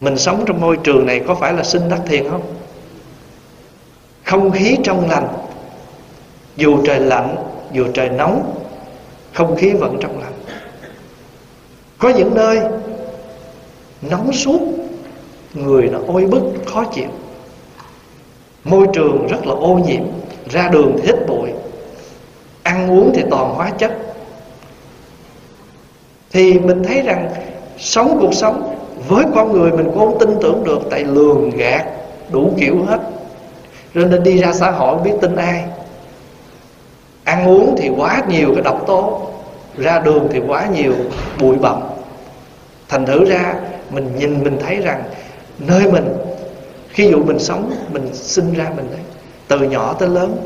mình sống trong môi trường này có phải là sinh đắc thiền không? Không khí trong lành, dù trời lạnh, dù trời nóng, không khí vẫn trong lành. Có những nơi, nóng suốt, người nó ôi bức, khó chịu. Môi trường rất là ô nhiễm, ra đường thì hít bụi, ăn uống thì toàn hóa chất. Thì mình thấy rằng sống cuộc sống với con người mình cũng không tin tưởng được, tại lường gạt đủ kiểu hết. Cho nên đi ra xã hội biết tin ai. Ăn uống thì quá nhiều, cái độc tố. Ra đường thì quá nhiều, bụi bặm. Thành thử ra, mình nhìn, mình thấy rằng nơi mình, khi dụ mình sống, mình sinh ra mình đấy từ nhỏ tới lớn,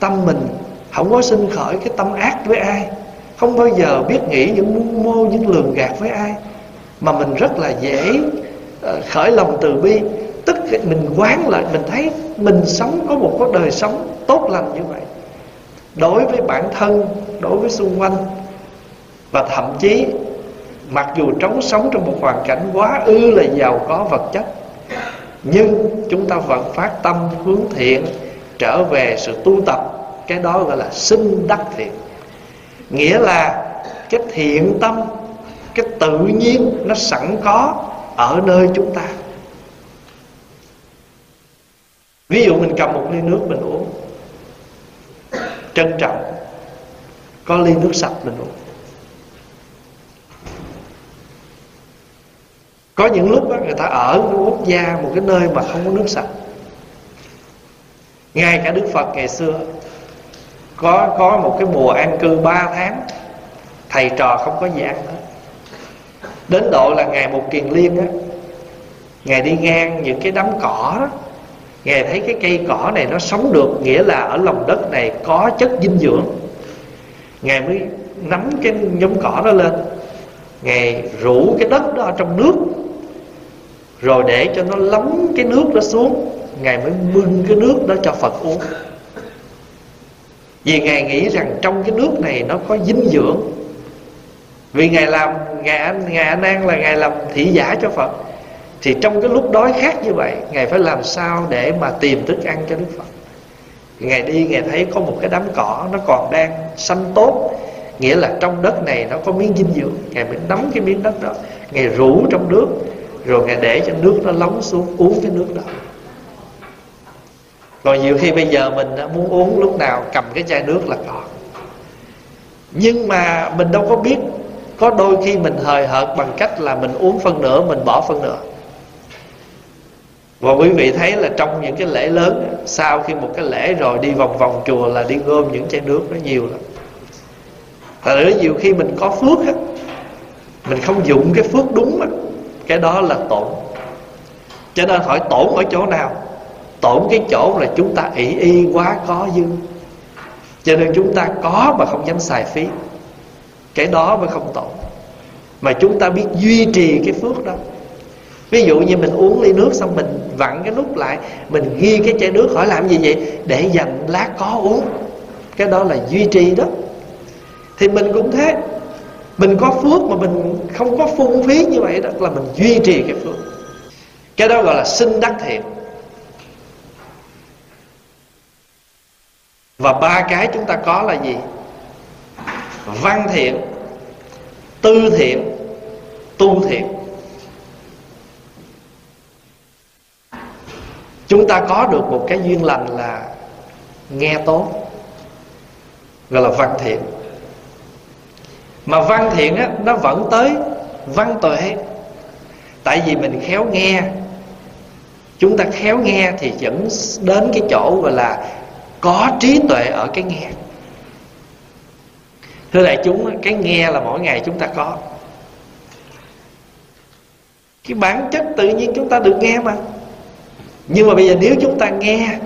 tâm mình không có sinh khởi cái tâm ác với ai. Không bao giờ biết nghĩ những mưu mô, những lường gạt với ai mà mình rất là dễ ờ, khởi lòng từ bi. Tức mình quán lại, mình thấy mình sống có một cái đời sống tốt lành như vậy. Đối với bản thân, đối với xung quanh, và thậm chí, mặc dù trống sống trong một hoàn cảnh quá ư là giàu có vật chất, nhưng chúng ta vẫn phát tâm hướng thiện, trở về sự tu tập, cái đó gọi là sinh đắc thiện. Nghĩa là cái thiện tâm cái tự nhiên nó sẵn có ở nơi chúng ta. Ví dụ mình cầm một ly nước mình uống trân trọng có ly nước sạch mình uống. Có những lúc đó, người ta ở quốc gia một cái nơi mà không có nước sạch. Ngay cả đức phật ngày xưa có có một cái mùa an cư 3 tháng thầy trò không có gì ăn hết đến độ là ngày một kiền liên á. Ngài đi ngang những cái đám cỏ đó. Ngài thấy cái cây cỏ này nó sống được, nghĩa là ở lòng đất này có chất dinh dưỡng. Ngài mới nắm cái nhóm cỏ đó lên. Ngài rủ cái đất đó ở trong nước. Rồi để cho nó lấm cái nước đó xuống. Ngài mới mưng cái nước đó cho phật uống. Vì ngài nghĩ rằng trong cái nước này nó có dinh dưỡng vì ngài làm, ngài ngài anh an là ngài làm thị giả cho phật. Thì trong cái lúc đói khát như vậy, ngài phải làm sao để mà tìm thức ăn cho đức phật? Ngài đi, ngài thấy có một cái đám cỏ, nó còn đang xanh tốt. Nghĩa là trong đất này nó có miếng dinh dưỡng. Ngài mới nắm cái miếng đất đó. Ngài rủ trong nước, rồi ngài để cho nước nó lóng xuống, uống cái nước đó. Còn nhiều khi bây giờ mình muốn uống lúc nào cầm cái chai nước là còn nhưng mà mình đâu có biết có đôi khi mình hời hợt bằng cách là mình uống phân nửa, mình bỏ phân nửa. Và quý vị thấy là trong những cái lễ lớn, sau khi một cái lễ rồi đi vòng vòng chùa là đi gom những chai nước nó nhiều lắm. Thật ra nhiều khi mình có phước á, mình không dụng cái phước đúng á, cái đó là tổn. Cho nên hỏi tổn ở chỗ nào? Tổn cái chỗ là chúng ta ỷ y quá có dư. Cho nên chúng ta có mà không dám xài phí cái đó mới không tổn mà chúng ta biết duy trì cái phước đó. Ví dụ như mình uống ly nước xong mình vặn cái nút lại, mình ghi cái chai nước hỏi làm gì vậy? Để dành lát có uống. Cái đó là duy trì đó. Thì mình cũng thế. Mình có phước mà mình không có phung phí như vậy đó, là mình duy trì cái phước. Cái đó gọi là sinh đắc thiện. Và ba cái chúng ta có là gì? Văn thiện, tư thiện, tu thiện. Chúng ta có được một cái duyên lành là nghe tốt, gọi là văn thiện. Mà văn thiện á, nó vẫn tới văn tuệ. Tại vì mình khéo nghe. Chúng ta khéo nghe thì dẫn đến cái chỗ gọi là có trí tuệ ở cái nghe thưa đại chúng, cái nghe là mỗi ngày chúng ta có. Cái bản chất tự nhiên chúng ta được nghe mà. Nhưng mà bây giờ nếu chúng ta nghe,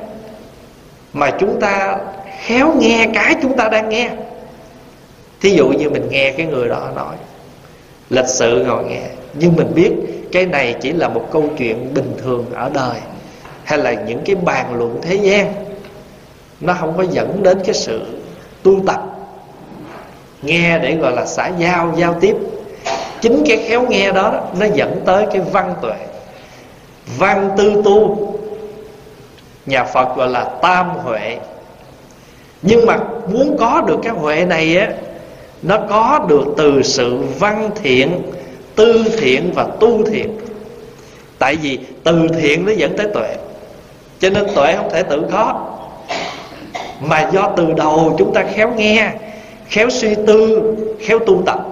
mà chúng ta khéo nghe cái chúng ta đang nghe, thí dụ như mình nghe cái người đó nói, lịch sự ngồi nghe, nhưng mình biết cái này chỉ là một câu chuyện bình thường ở đời, hay là những cái bàn luận thế gian, nó không có dẫn đến cái sự tu tập nghe để gọi là xã giao giao tiếp. Chính cái khéo nghe đó nó dẫn tới cái văn tuệ. Văn tư tu. Nhà phật gọi là tam huệ. Nhưng mà muốn có được cái huệ này á, nó có được từ sự văn thiện, tư thiện và tu thiện. Tại vì từ thiện nó dẫn tới tuệ. Cho nên tuệ không thể tự có. Mà do từ đầu chúng ta khéo nghe khéo suy tư, khéo tu tập.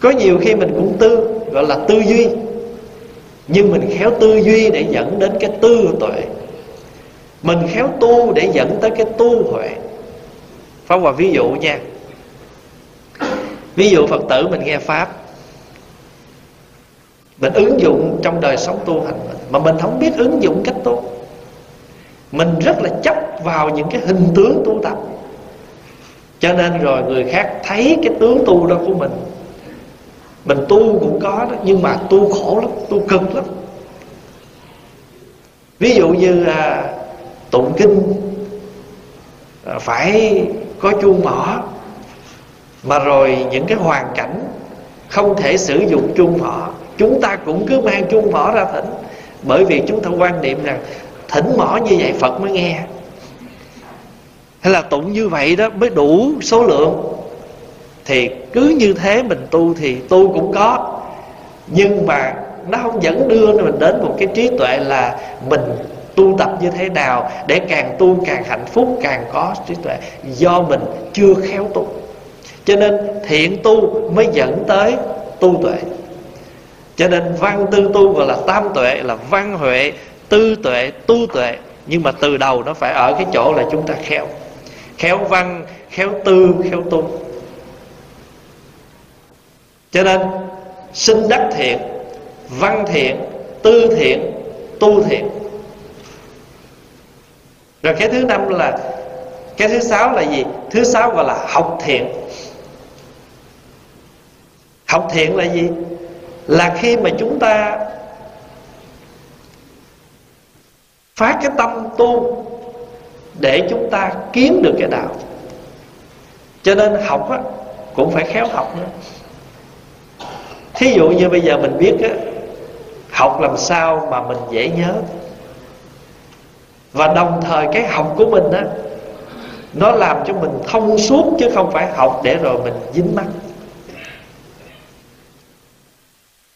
Có nhiều khi mình cũng tư, gọi là tư duy. Nhưng mình khéo tư duy để dẫn đến cái tư tuệ. Mình khéo tu để dẫn tới cái tu huệ. Pháp Hòa ví dụ nha. Ví dụ Phật tử mình nghe Pháp. Mình ứng dụng trong đời sống tu hành mình. Mà mình không biết ứng dụng cách tu. Mình rất là chấp vào những cái hình tướng tu tập. Cho nên rồi người khác thấy cái tướng tu đó của mình Mình tu cũng có đó Nhưng mà tu khổ lắm, tu cực lắm. Ví dụ như à, tụng kinh à, phải có chuông mỏ mà rồi những cái hoàn cảnh không thể sử dụng chuông mỏ chúng ta cũng cứ mang chuông mỏ ra thỉnh. Bởi vì chúng ta quan niệm rằng thỉnh mỏ như vậy phật mới nghe. Hay là tụng như vậy đó mới đủ số lượng. Thì cứ như thế mình tu thì tu cũng có. Nhưng mà nó không dẫn đưa mình đến một cái trí tuệ là mình tu tập như thế nào để càng tu càng hạnh phúc, càng có trí tuệ. Do mình chưa khéo tu. Cho nên thiện tu mới dẫn tới tu tuệ. Cho nên văn tư tu gọi là tam tuệ, là văn huệ tư tuệ, tu tuệ. Nhưng mà từ đầu nó phải ở cái chỗ là chúng ta khéo. Khéo văn, khéo tư, khéo tu. Cho nên, sinh đắc thiện, văn thiện, tư thiện, tu thiện. Rồi cái thứ năm là, cái thứ sáu là gì? Thứ sáu gọi là học thiện. Học thiện là gì? Là khi mà chúng ta phát cái tâm tu để chúng ta kiếm được cái đạo. Cho nên học á, cũng phải khéo học nữa. Thí dụ như bây giờ mình biết á, học làm sao mà mình dễ nhớ. Và đồng thời cái học của mình á nó làm cho mình thông suốt chứ không phải học để rồi mình dính mắt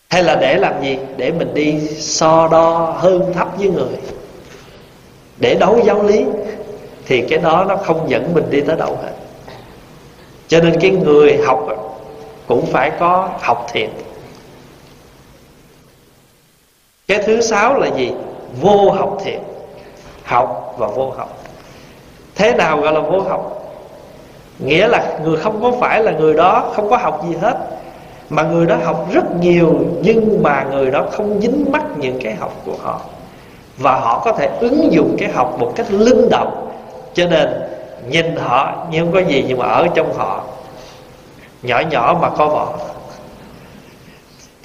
hay là để làm gì? Để mình đi so đo hơn thấp với người để đấu giáo lý, thì cái đó nó không dẫn mình đi tới đâu hết. Cho nên cái người học cũng phải có học thiện. Cái thứ sáu là gì? Vô học thiện. Học và vô học. Thế nào gọi là vô học? Nghĩa là người không có phải là người đó, không có học gì hết. Mà người đó học rất nhiều, nhưng mà người đó không dính mắc những cái học của họ và họ có thể ứng dụng cái học một cách linh động. Cho nên nhìn họ như không có gì nhưng mà ở trong họ. Nhỏ nhỏ mà có vỏ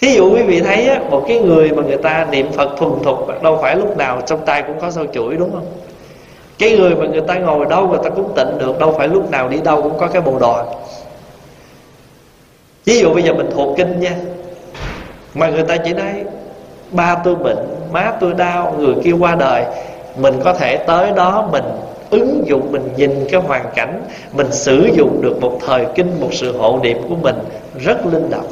thí dụ quý vị thấy á, một cái người mà người ta niệm phật thuần thục đâu phải lúc nào trong tay cũng có sâu chuỗi đúng không? Cái người mà người ta ngồi đâu người ta cũng tịnh được đâu phải lúc nào đi đâu cũng có cái bồ đòn ví dụ bây giờ mình thuộc kinh nha mà người ta chỉ nói ba tôi bệnh má tôi đau, người kia qua đời, mình có thể tới đó mình ứng dụng, mình nhìn cái hoàn cảnh, mình sử dụng được một thời kinh, một sự hộ niệm của mình rất linh động.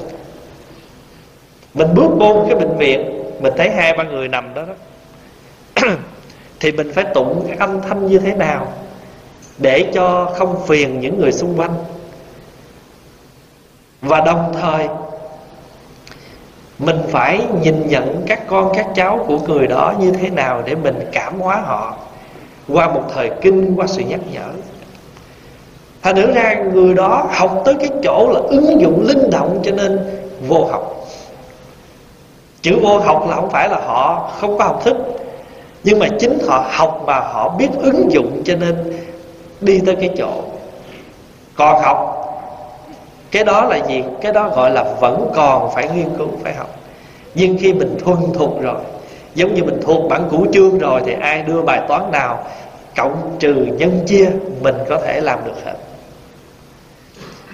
Mình bước vô cái bệnh viện, mình thấy hai, ba người nằm đó đó. Thì mình phải tụng cái âm thanh như thế nào để cho không phiền những người xung quanh. Và đồng thời mình phải nhìn nhận các con, các cháu của người đó như thế nào để mình cảm hóa họ qua một thời kinh, qua sự nhắc nhở. Thành thử ra, người đó học tới cái chỗ là ứng dụng linh động cho nên vô học. Chữ vô học là không phải là họ không có học thức, nhưng mà chính họ học mà họ biết ứng dụng cho nên đi tới cái chỗ. Còn học cái đó là gì? Cái đó gọi là vẫn còn phải nghiên cứu, phải học. Nhưng khi mình thuần thục rồi, giống như mình thuộc bản cũ chương rồi, thì ai đưa bài toán nào, cộng trừ nhân chia, mình có thể làm được hết.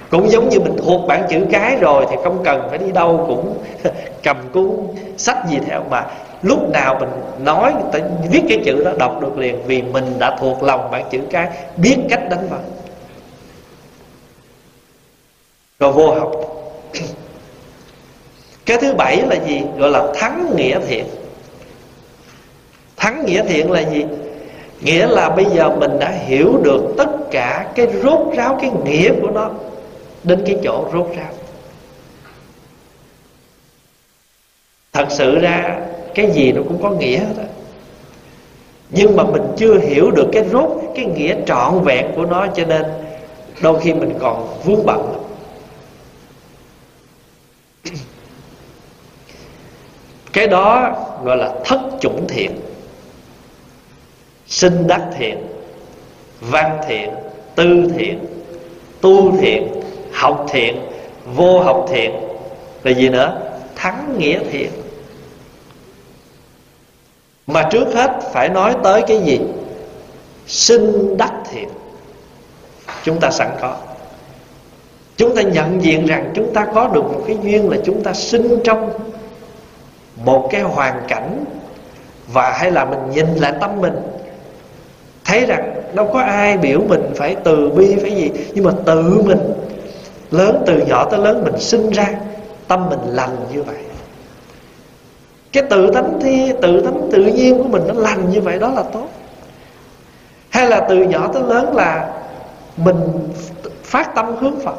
Cũng giống như mình thuộc bản chữ cái rồi, thì không cần phải đi đâu cũng cầm cuốn sách gì theo, mà lúc nào mình nói viết cái chữ đó, đọc được liền, vì mình đã thuộc lòng bản chữ cái, biết cách đánh vần rồi vô học. Cái thứ bảy là gì? Gọi là thắng nghĩa thiện. Thắng nghĩa thiện là gì? Nghĩa là bây giờ mình đã hiểu được tất cả cái rốt ráo, cái nghĩa của nó. Đến cái chỗ rốt ráo. Thật sự ra, cái gì nó cũng có nghĩa hết nhưng mà mình chưa hiểu được cái rốt, cái nghĩa trọn vẹn của nó, cho nên đôi khi mình còn vướng bận cái đó gọi là thất chủng thiện, sinh đắc thiện, văn thiện, tư thiện, tu thiện, học thiện, vô học thiện. Là gì nữa? Thắng nghĩa thiện. Mà trước hết phải nói tới cái gì? Sinh đắc thiện. Chúng ta sẵn có chúng ta nhận diện rằng chúng ta có được một cái duyên là chúng ta sinh trong một cái hoàn cảnh và hay là mình nhìn lại tâm mình. Thấy rằng đâu có ai biểu mình phải từ bi, phải gì, nhưng mà tự mình, lớn từ nhỏ tới lớn mình sinh ra, tâm mình lành như vậy. Cái tự tánh thi, tự tánh tự nhiên của mình nó lành như vậy đó là tốt. Hay là từ nhỏ tới lớn là mình phát tâm hướng phật?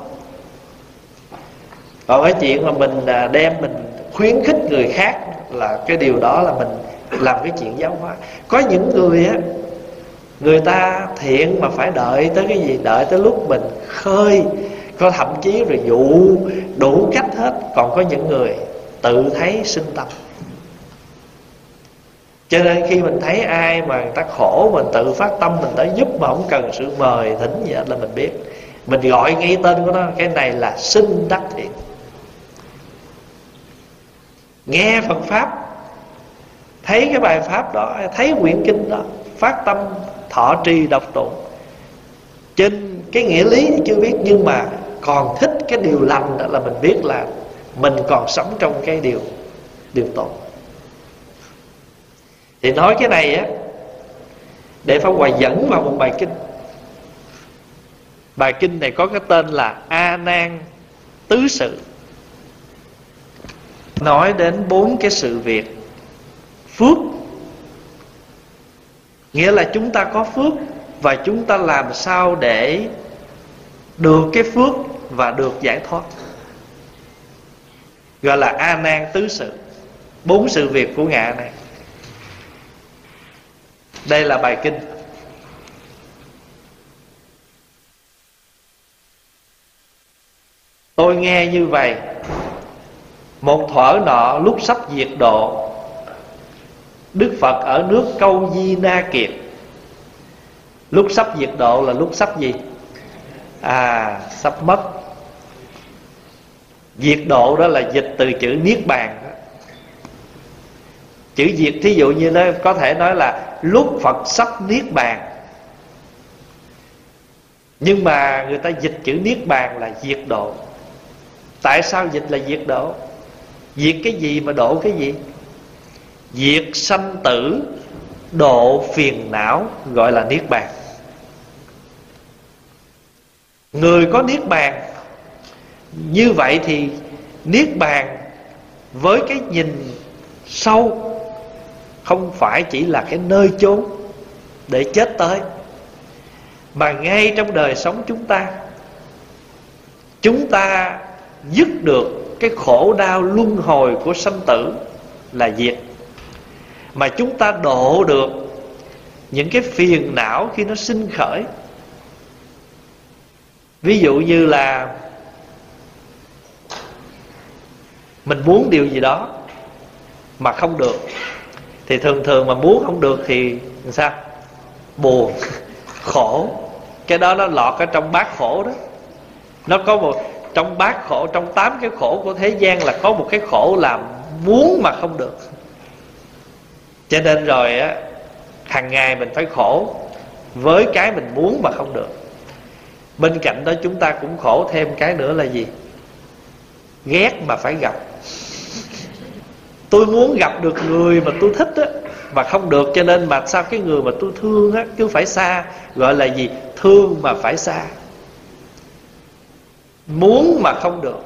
Còn cái chuyện mà mình à, đem mình khuyến khích người khác là cái điều đó là mình làm cái chuyện giáo hóa. Có những người á, người ta thiện mà phải đợi tới cái gì? Đợi tới lúc mình khơi, có thậm chí rồi dụ, đủ cách hết. Còn có những người tự thấy sinh tâm. Cho nên khi mình thấy ai mà người ta khổ, mình tự phát tâm, mình tới giúp mà không cần sự mời thỉnh gì hết là mình biết. Mình gọi ngay tên của nó, cái này là sinh đắc thiện nghe Phật pháp, thấy cái bài pháp đó, thấy quyển kinh đó, phát tâm thọ trì đọc tụng. Trên cái nghĩa lý thì chưa biết, nhưng mà còn thích cái điều lành đó là mình biết là mình còn sống trong cái điều điều tốt thì nói cái này á, để pháp hòa dẫn vào một bài kinh. Bài kinh này có cái tên là a nan tứ sự nói đến bốn cái sự việc. Phước. Nghĩa là chúng ta có phước và chúng ta làm sao để được cái phước và được giải thoát. Gọi là a nan tứ sự. Bốn sự việc của ngạ này đây là bài kinh. Tôi nghe như vậy một thuở nọ lúc sắp diệt độ. Đức phật ở nước câu di na kiệt. Lúc sắp diệt độ là lúc sắp gì? À sắp mất. Diệt độ đó là dịch từ chữ niết bàn đó. chữ diệt thí dụ như nó có thể nói là lúc phật sắp niết bàn. Nhưng mà người ta dịch chữ niết bàn là diệt độ. Tại sao dịch là diệt độ? Diệt cái gì mà độ cái gì? Diệt sanh tử độ phiền não gọi là niết bàn. Người có niết bàn, như vậy thì niết bàn với cái nhìn sâu không phải chỉ là cái nơi chốn để chết tới, mà ngay trong đời sống chúng ta chúng ta dứt được cái khổ đau luân hồi của sanh tử là diệt. Mà chúng ta độ được những cái phiền não khi nó sinh khởi. Ví dụ như là mình muốn điều gì đó mà không được, thì thường thường mà muốn không được thì sao? Buồn, khổ. Cái đó nó lọt ở trong bát khổ đó. Nó có một trong bát khổ, trong tám cái khổ của thế gian là có một cái khổ là muốn mà không được. Cho nên rồi á, hàng ngày mình phải khổ với cái mình muốn mà không được. Bên cạnh đó chúng ta cũng khổ thêm cái nữa là gì? Ghét mà phải gặp. Tôi muốn gặp được người mà tôi thích á, mà không được. Cho nên mà sao cái người mà tôi thương á, cứ phải xa, gọi là gì? Thương mà phải xa muốn mà không được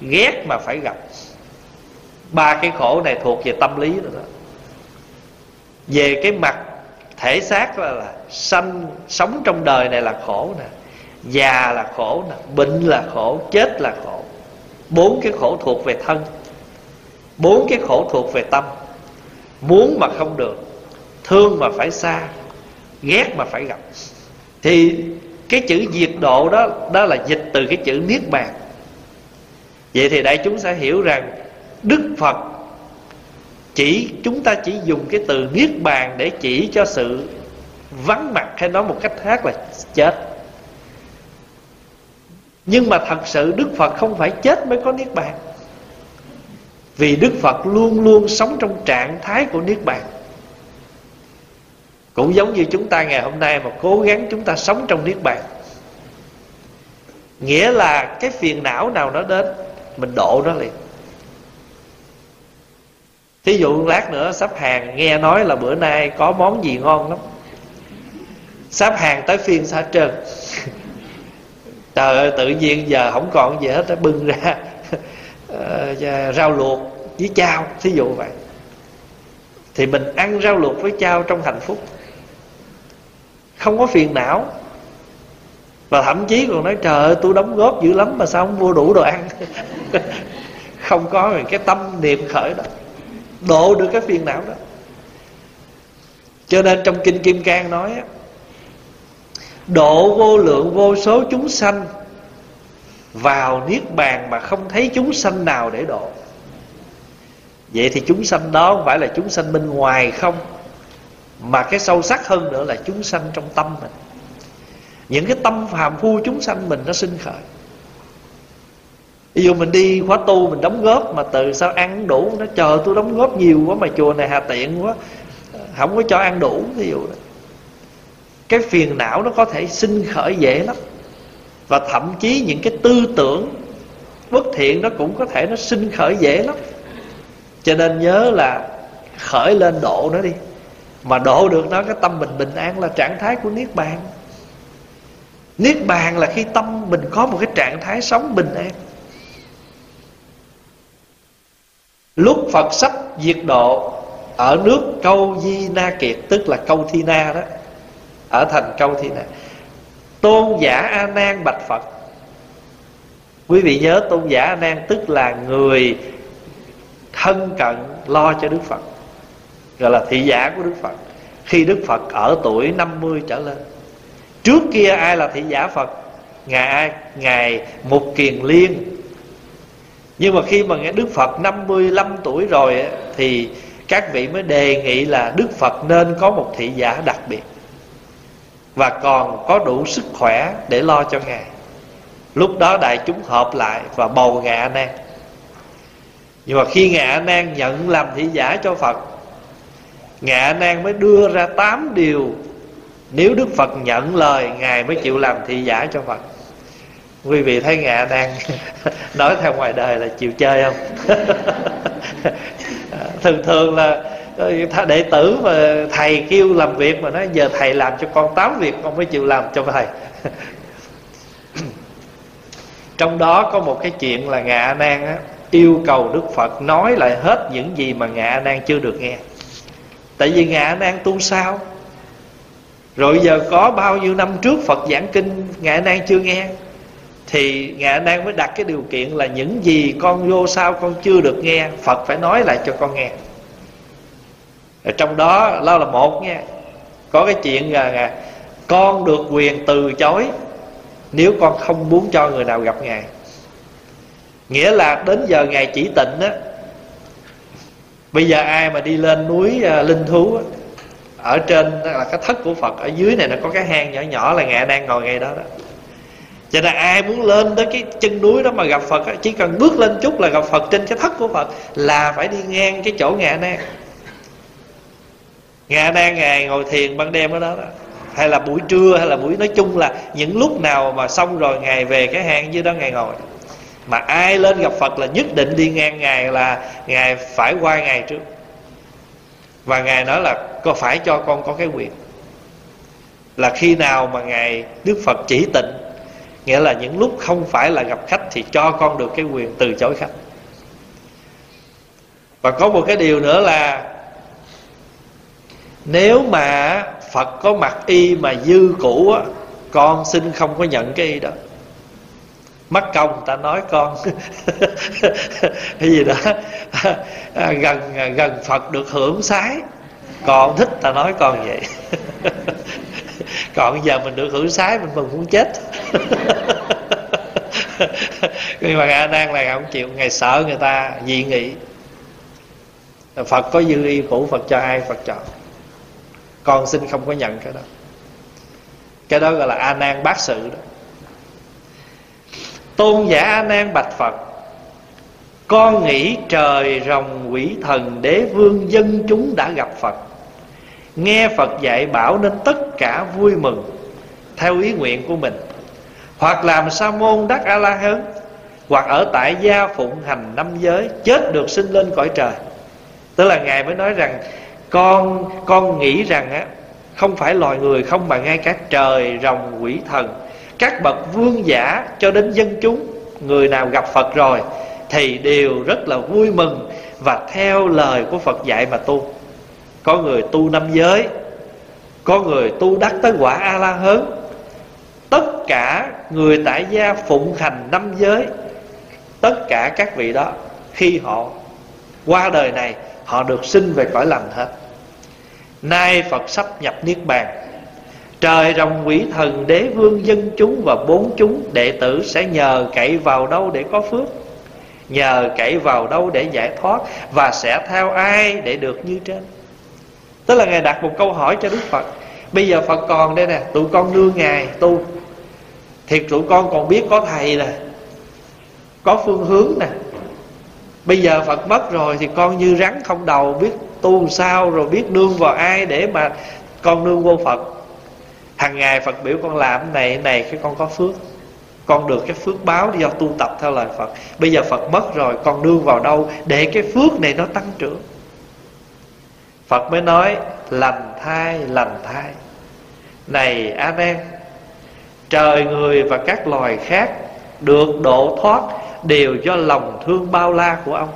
ghét mà phải gặp. Ba cái khổ này thuộc về tâm lý rồi đó. Về cái mặt thể xác là, là sanh sống trong đời này là khổ nè già là khổ nè bệnh là khổ chết là khổ. Bốn cái khổ thuộc về thân bốn cái khổ thuộc về tâm. Muốn mà không được thương mà phải xa ghét mà phải gặp. Thì cái chữ diệt độ đó đó là dịch từ cái chữ niết bàn. Vậy thì đại chúng sẽ hiểu rằng đức phật chỉ, chúng ta chỉ dùng cái từ niết bàn để chỉ cho sự vắng mặt hay nói một cách khác là chết. Nhưng mà thật sự đức phật không phải chết mới có niết bàn. Vì đức phật luôn luôn sống trong trạng thái của niết bàn cũng giống như chúng ta ngày hôm nay mà cố gắng chúng ta sống trong niết bàn. Nghĩa là cái phiền não nào nó đến mình độ nó liền. Thí dụ lát nữa sắp hàng nghe nói là bữa nay có món gì ngon lắm. Sắp hàng tới phiên xa trơn. Trời ơi tự nhiên giờ không còn gì hết bưng ra uh, rau luộc với chao thí dụ vậy. Thì mình ăn rau luộc với chao trong hạnh phúc không có phiền não. Và thậm chí còn nói, trời ơi, tôi đóng góp dữ lắm mà sao không mua đủ đồ ăn? Không có cái tâm niệm khởi đó. Độ được cái phiền não đó. Cho nên trong kinh kim cang nói độ vô lượng vô số chúng sanh vào niết bàn mà không thấy chúng sanh nào để độ vậy thì chúng sanh đó không phải là chúng sanh bên ngoài không? Mà cái sâu sắc hơn nữa là chúng sanh trong tâm mình. Những cái tâm phàm phu chúng sanh mình nó sinh khởi. Ví dụ mình đi khóa tu, mình đóng góp mà từ sao ăn đủ, nó chờ tôi đóng góp nhiều quá mà chùa này hà tiện quá, không có cho ăn đủ, ví dụ đó. Cái phiền não nó có thể sinh khởi dễ lắm. Và thậm chí những cái tư tưởng bất thiện nó cũng có thể nó sinh khởi dễ lắm. Cho nên nhớ là khởi lên độ nó đi mà độ được nó, cái tâm mình bình an là trạng thái của niết bàn. Niết bàn là khi tâm mình có một cái trạng thái sống bình an. Lúc phật sắp diệt độ ở nước câu di na kiệt, tức là câu thi na đó, ở thành câu thi na, tôn giả a nan bạch phật. Quý vị nhớ tôn giả a nan tức là người thân cận lo cho đức phật gọi là thị giả của đức phật. Khi đức phật ở tuổi 50 trở lên, trước kia ai là thị giả phật? Ngài ai? Ngài mục kiền liên. Nhưng mà khi mà nghe đức phật 55 tuổi rồi thì các vị mới đề nghị là đức phật nên có một thị giả đặc biệt. Và còn có đủ sức khỏe để lo cho ngài. Lúc đó đại chúng họp lại và bầu ngài a nan. Nhưng mà khi ngài a nan nhận làm thị giả cho phật ngạ nan mới đưa ra tám điều. Nếu đức phật nhận lời ngài mới chịu làm thị giả cho phật. Quý vị thấy ngạ nan nói theo ngoài đời là chịu chơi không? Thường thường là ờ, đệ tử mà thầy kêu làm việc mà nói giờ thầy làm cho con tám việc con mới chịu làm cho thầy. Trong đó có một cái chuyện là ngạ nan á, yêu cầu đức phật nói lại hết những gì mà ngạ nan chưa được nghe tại vì ngài anh nan tu sao? Rồi giờ có bao nhiêu năm trước phật giảng kinh ngài anh nan chưa nghe? Thì ngài anh nan mới đặt cái điều kiện là những gì con vô sao con chưa được nghe phật phải nói lại cho con nghe. Ở trong đó đó là một nha. Có cái chuyện là, là con được quyền từ chối nếu con không muốn cho người nào gặp ngài. Nghĩa là đến giờ ngài chỉ tịnh á bây giờ ai mà đi lên núi uh, linh thú á, ở trên là cái thất của phật ở dưới này nó có cái hang nhỏ nhỏ là ngài đang ngồi ngay đó đó. Cho nên ai muốn lên tới cái chân núi đó mà gặp phật á, chỉ cần bước lên chút là gặp phật trên cái thất của phật là phải đi ngang cái chỗ ngài nan ngài nan ngài ngồi thiền ban đêm ở đó đó. Hay là buổi trưa hay là buổi nói chung là những lúc nào mà xong rồi ngài về cái hang dưới đó ngài ngồi mà ai lên gặp phật là nhất định đi ngang ngài là ngài phải qua ngài trước. Và ngài nói là có phải cho con có cái quyền? Là khi nào mà ngài, đức phật chỉ tịnh? Nghĩa là những lúc không phải là gặp khách thì cho con được cái quyền từ chối khách. Và có một cái điều nữa là nếu mà phật có mặc y mà dư cũ á, con xin không có nhận cái y đó mất công ta nói con. Cái gì đó. Gần gần phật được hưởng sái. Còn thích, ta nói con vậy. Còn giờ mình được hưởng sái, mình mừng muốn chết. Nhưng mà a nan này không chịu, ngày sợ người ta, dị nghị. Phật có dư y phủ phật cho ai, phật chọn. Con xin không có nhận cái đó. Cái đó gọi là a nan bác sự đó tôn giả a nan bạch phật, con nghĩ trời rồng quỷ thần đế vương dân chúng đã gặp phật. Nghe phật dạy bảo nên tất cả vui mừng, theo ý nguyện của mình. Hoặc làm sa môn đắc a la hán, hoặc ở tại gia phụng hành năm giới, chết được sinh lên cõi trời. Tức là ngài mới nói rằng, con con nghĩ rằng á, không phải loài người không mà ngay cả trời rồng quỷ thần các bậc vương giả cho đến dân chúng, người nào gặp phật rồi thì đều rất là vui mừng và theo lời của phật dạy mà tu. Có người tu năm giới, có người tu đắc tới quả a la hớn tất cả người tại gia phụng hành năm giới, tất cả các vị đó, khi họ qua đời này, họ được sinh về cõi lành hết. Nay phật sắp nhập niết bàn trời rồng quỷ thần đế vương dân chúng và bốn chúng, đệ tử sẽ nhờ cậy vào đâu để có phước? Nhờ cậy vào đâu để giải thoát? Và sẽ theo ai để được như trên? Tức là ngài đặt một câu hỏi cho đức phật. Bây giờ phật còn đây nè, tụi con nương ngài, tu. Thiệt tụi con còn biết có thầy nè, có phương hướng nè. Bây giờ phật mất rồi thì con như rắn không đầu, biết tu sao rồi biết nương vào ai để mà con nương vô phật hàng ngày phật biểu con làm này này, cái con có phước. Con được cái phước báo do tu tập theo lời phật. Bây giờ phật mất rồi, con đương vào đâu để cái phước này nó tăng trưởng? Phật mới nói, lành thai lành thai này a nan trời người và các loài khác được độ thoát đều do lòng thương bao la của ông.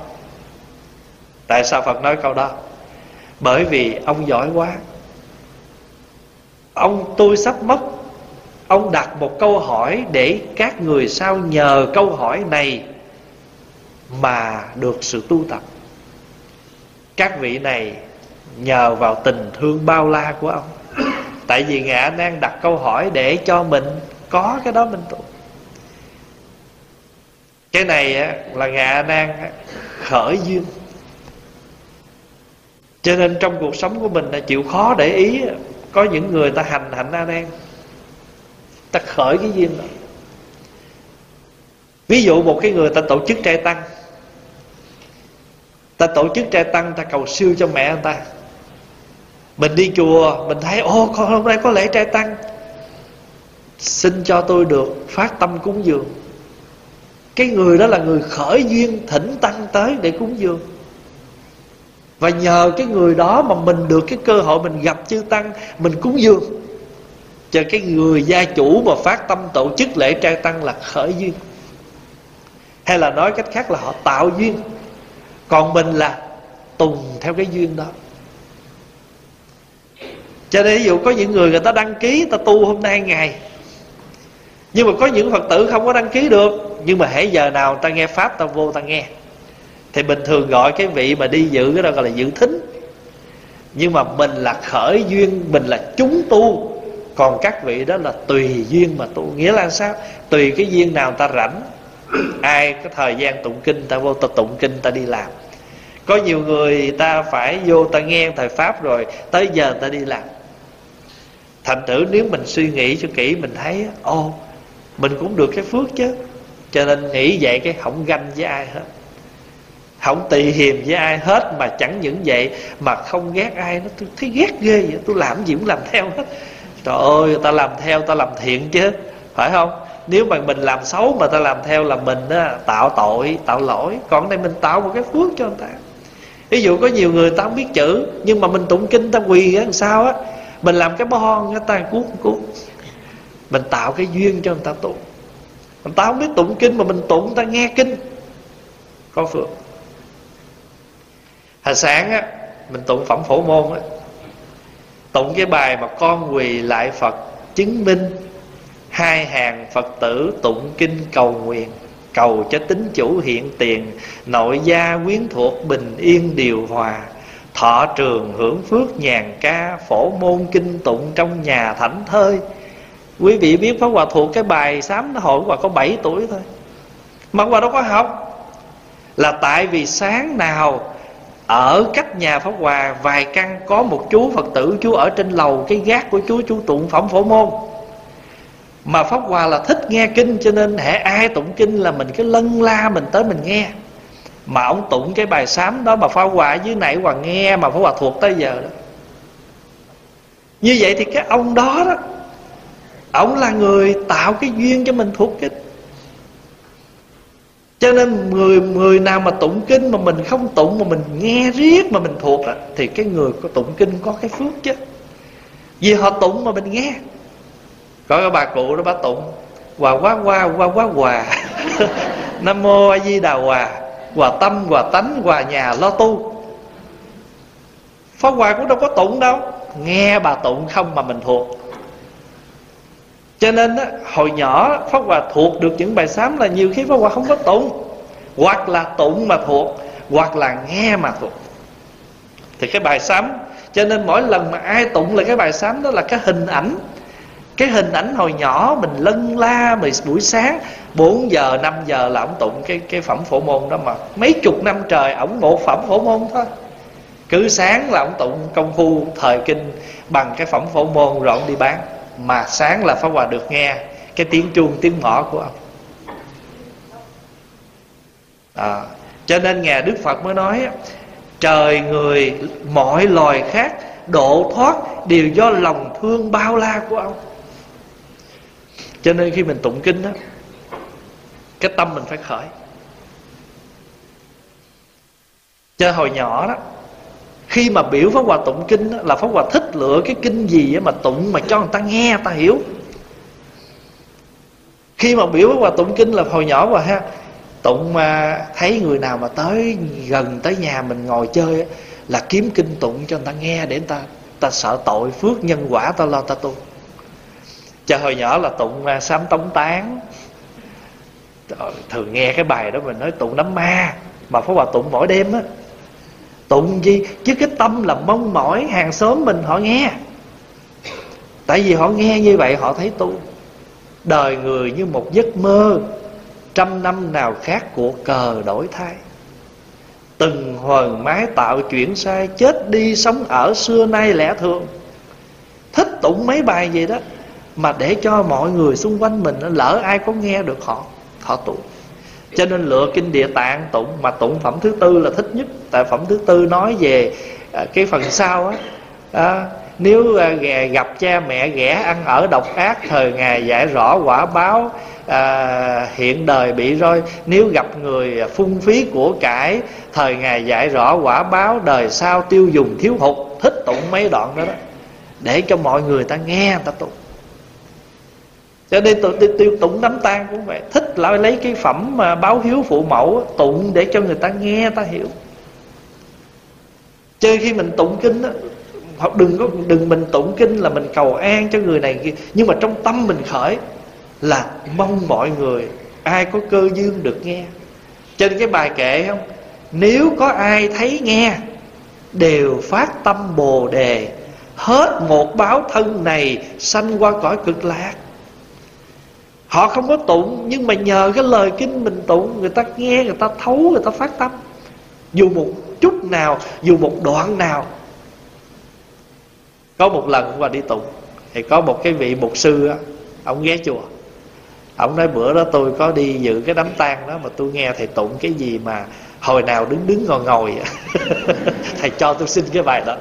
Tại sao phật nói câu đó? Bởi vì ông giỏi quá ông tôi sắp mất. Ông đặt một câu hỏi để các người sau nhờ câu hỏi này mà được sự tu tập. Các vị này nhờ vào tình thương bao la của ông. Tại vì ngã đang đặt câu hỏi để cho mình có cái đó mình tu. Cái này là ngã đang nan khởi duyên. Cho nên trong cuộc sống của mình là chịu khó để ý có những người ta hành hạnh a nan. Ta khởi cái duyên đó. Ví dụ một cái người ta tổ chức trai tăng. Ta tổ chức trai tăng, ta cầu siêu cho mẹ người ta. Mình đi chùa, mình thấy ô con hôm nay có lễ trai tăng. Xin cho tôi được phát tâm cúng dường. Cái người đó là người khởi duyên thỉnh tăng tới để cúng dường và nhờ cái người đó mà mình được cái cơ hội mình gặp chư tăng, mình cúng dường. Cho cái người gia chủ mà phát tâm tổ chức lễ trai tăng là khởi duyên. Hay là nói cách khác là họ tạo duyên. Còn mình là tùng theo cái duyên đó. Cho nên ví dụ có những người người ta đăng ký ta tu hôm nay ngày. Nhưng mà có những phật tử không có đăng ký được. Nhưng mà hễ giờ nào ta nghe pháp ta vô ta nghe thì bình thường gọi cái vị mà đi dự cái đó gọi là dự thính. Nhưng mà mình là khởi duyên, mình là chúng tu. Còn các vị đó là tùy duyên mà tu. Nghĩa là sao? Tùy cái duyên nào ta rảnh. Ai có thời gian tụng kinh ta vô ta tụng kinh ta đi làm. Có nhiều người ta phải vô ta nghe thời pháp rồi, tới giờ ta đi làm. Thành thử nếu mình suy nghĩ cho kỹ, mình thấy ô mình cũng được cái phước chứ. Cho nên nghĩ vậy cái không ganh với ai hết không tỳ hiềm với ai hết mà chẳng những vậy mà không ghét ai nó tôi thấy ghét ghê vậy tôi làm gì cũng làm theo hết. Trời ơi ta làm theo ta làm thiện chứ phải không? Nếu mà mình làm xấu mà ta làm theo là mình á, tạo tội tạo lỗi. Còn đây mình tạo một cái phước cho người ta. Ví dụ có nhiều người ta không biết chữ nhưng mà mình tụng kinh ta quỳ á làm sao á? Mình làm cái bon người ta cuốn cuốn mình tạo cái duyên cho người ta tụng. Người ta không biết tụng kinh mà mình tụng người ta nghe kinh. Có phước hồi sáng á, mình tụng phẩm phổ môn á, tụng cái bài mà con quỳ lại phật chứng minh hai hàng phật tử tụng kinh cầu nguyện, cầu cho tính chủ hiện tiền, nội gia quyến thuộc bình yên điều hòa, thọ trường hưởng phước nhàn ca phổ môn kinh tụng trong nhà thảnh thơi. Quý vị biết pháp hòa thuộc cái bài sám nó hội hòa có 7 tuổi thôi. Mà hòa đâu có học. Là tại vì sáng nào ở cách nhà pháp hòa, vài căn có một chú phật tử, chú ở trên lầu, cái gác của chú chú tụng phẩm phổ môn. Mà pháp hòa là thích nghe kinh, cho nên hệ ai tụng kinh là mình cứ lân la mình tới mình nghe. Mà ông tụng cái bài sám đó mà pháp hòa dưới nãy hòa nghe mà pháp hòa thuộc tới giờ đó. Như vậy thì cái ông đó đó, ông là người tạo cái duyên cho mình thuộc kinh cho nên người người nào mà tụng kinh mà mình không tụng mà mình nghe riết mà mình thuộc đó, thì cái người có tụng kinh có cái phước chứ. Vì họ tụng mà mình nghe. Có cái bà cụ đó bà tụng hòa quá hòa hòa quá hòa. Nam mô a di đà hòa. Hòa tâm hòa tánh hòa nhà lo tu. Pháp hòa cũng đâu có tụng đâu. Nghe bà tụng không mà mình thuộc cho nên đó hồi nhỏ, pháp hòa thuộc được những bài sám là nhiều khi pháp hòa không có tụng. Hoặc là tụng mà thuộc, hoặc là nghe mà thuộc. Thì cái bài sám cho nên mỗi lần mà ai tụng là cái bài sám đó là cái hình ảnh. Cái hình ảnh hồi nhỏ mình lân la, mình buổi sáng 4 giờ 5 giờ là ông tụng cái cái phẩm phổ môn đó mà. Mấy chục năm trời ổng một phẩm phổ môn thôi. Cứ sáng là ông tụng công phu, thời kinh bằng cái phẩm phổ môn rồi ông đi bán mà sáng là pháp hòa được nghe cái tiếng chuông tiếng mõ của ông. À, cho nên ngài đức phật mới nói trời người mọi loài khác độ thoát đều do lòng thương bao la của ông. Cho nên khi mình tụng kinh đó cái tâm mình phải khởi. Cho hồi nhỏ đó khi mà biểu pháp hòa tụng kinh là pháp hòa thích lựa cái kinh gì mà tụng mà cho người ta nghe, người ta hiểu. Khi mà biểu pháp hòa tụng kinh là hồi nhỏ và ha, tụng mà thấy người nào mà tới gần tới nhà mình ngồi chơi là kiếm kinh tụng cho người ta nghe để người ta ta sợ tội phước nhân quả ta lo ta tu. Cho hồi nhỏ là tụng à, sám tống tán. Thường nghe cái bài đó mình nói tụng đám ma, mà pháp hòa tụng mỗi đêm á tụng gì? Chứ cái tâm là mong mỏi, hàng xóm mình họ nghe. Tại vì họ nghe như vậy, họ thấy tu. Đời người như một giấc mơ, trăm năm nào khác của cờ đổi thay. Từng hồn mái tạo chuyển sai, chết đi sống ở xưa nay lẽ thường. Thích tụng mấy bài gì đó, mà để cho mọi người xung quanh mình lỡ ai có nghe được họ họ tụng cho nên lựa kinh địa tạng tụng mà tụng phẩm thứ tư là thích nhất. Tại phẩm thứ tư nói về à, cái phần sau á. À, nếu à, gặp cha mẹ ghẻ ăn ở độc ác thời ngày giải rõ quả báo à, hiện đời bị roi nếu gặp người phung phí của cải thời ngày giải rõ quả báo đời sau tiêu dùng thiếu hụt thích tụng mấy đoạn đó đó. Để cho mọi người ta nghe người ta tụng cho nên tôi tiêu tụng đám tang cũng vậy. Thích lại lấy cái phẩm mà báo hiếu phụ mẫu, tụng để cho người ta nghe, ta hiểu. Chơi khi mình tụng kinh đó hoặc đừng có, đừng mình tụng kinh là mình cầu an cho người này kia. Nhưng mà trong tâm mình khởi là mong mọi người, ai có cơ duyên được nghe. Trên cái bài kệ không? Nếu có ai thấy nghe, đều phát tâm bồ đề. Hết một báo thân này sanh qua cõi cực lạc họ không có tụng, nhưng mà nhờ cái lời kinh mình tụng, người ta nghe, người ta thấu, người ta phát tâm. Dù một chút nào, dù một đoạn nào, có một lần qua đi tụng, thì có một cái vị mục sư á, ông ghé chùa. Ông nói, bữa đó tôi có đi dự cái đám tang đó, mà tôi nghe thầy tụng cái gì mà hồi nào đứng đứng ngồi ngồi thầy cho tôi xin cái bài đó.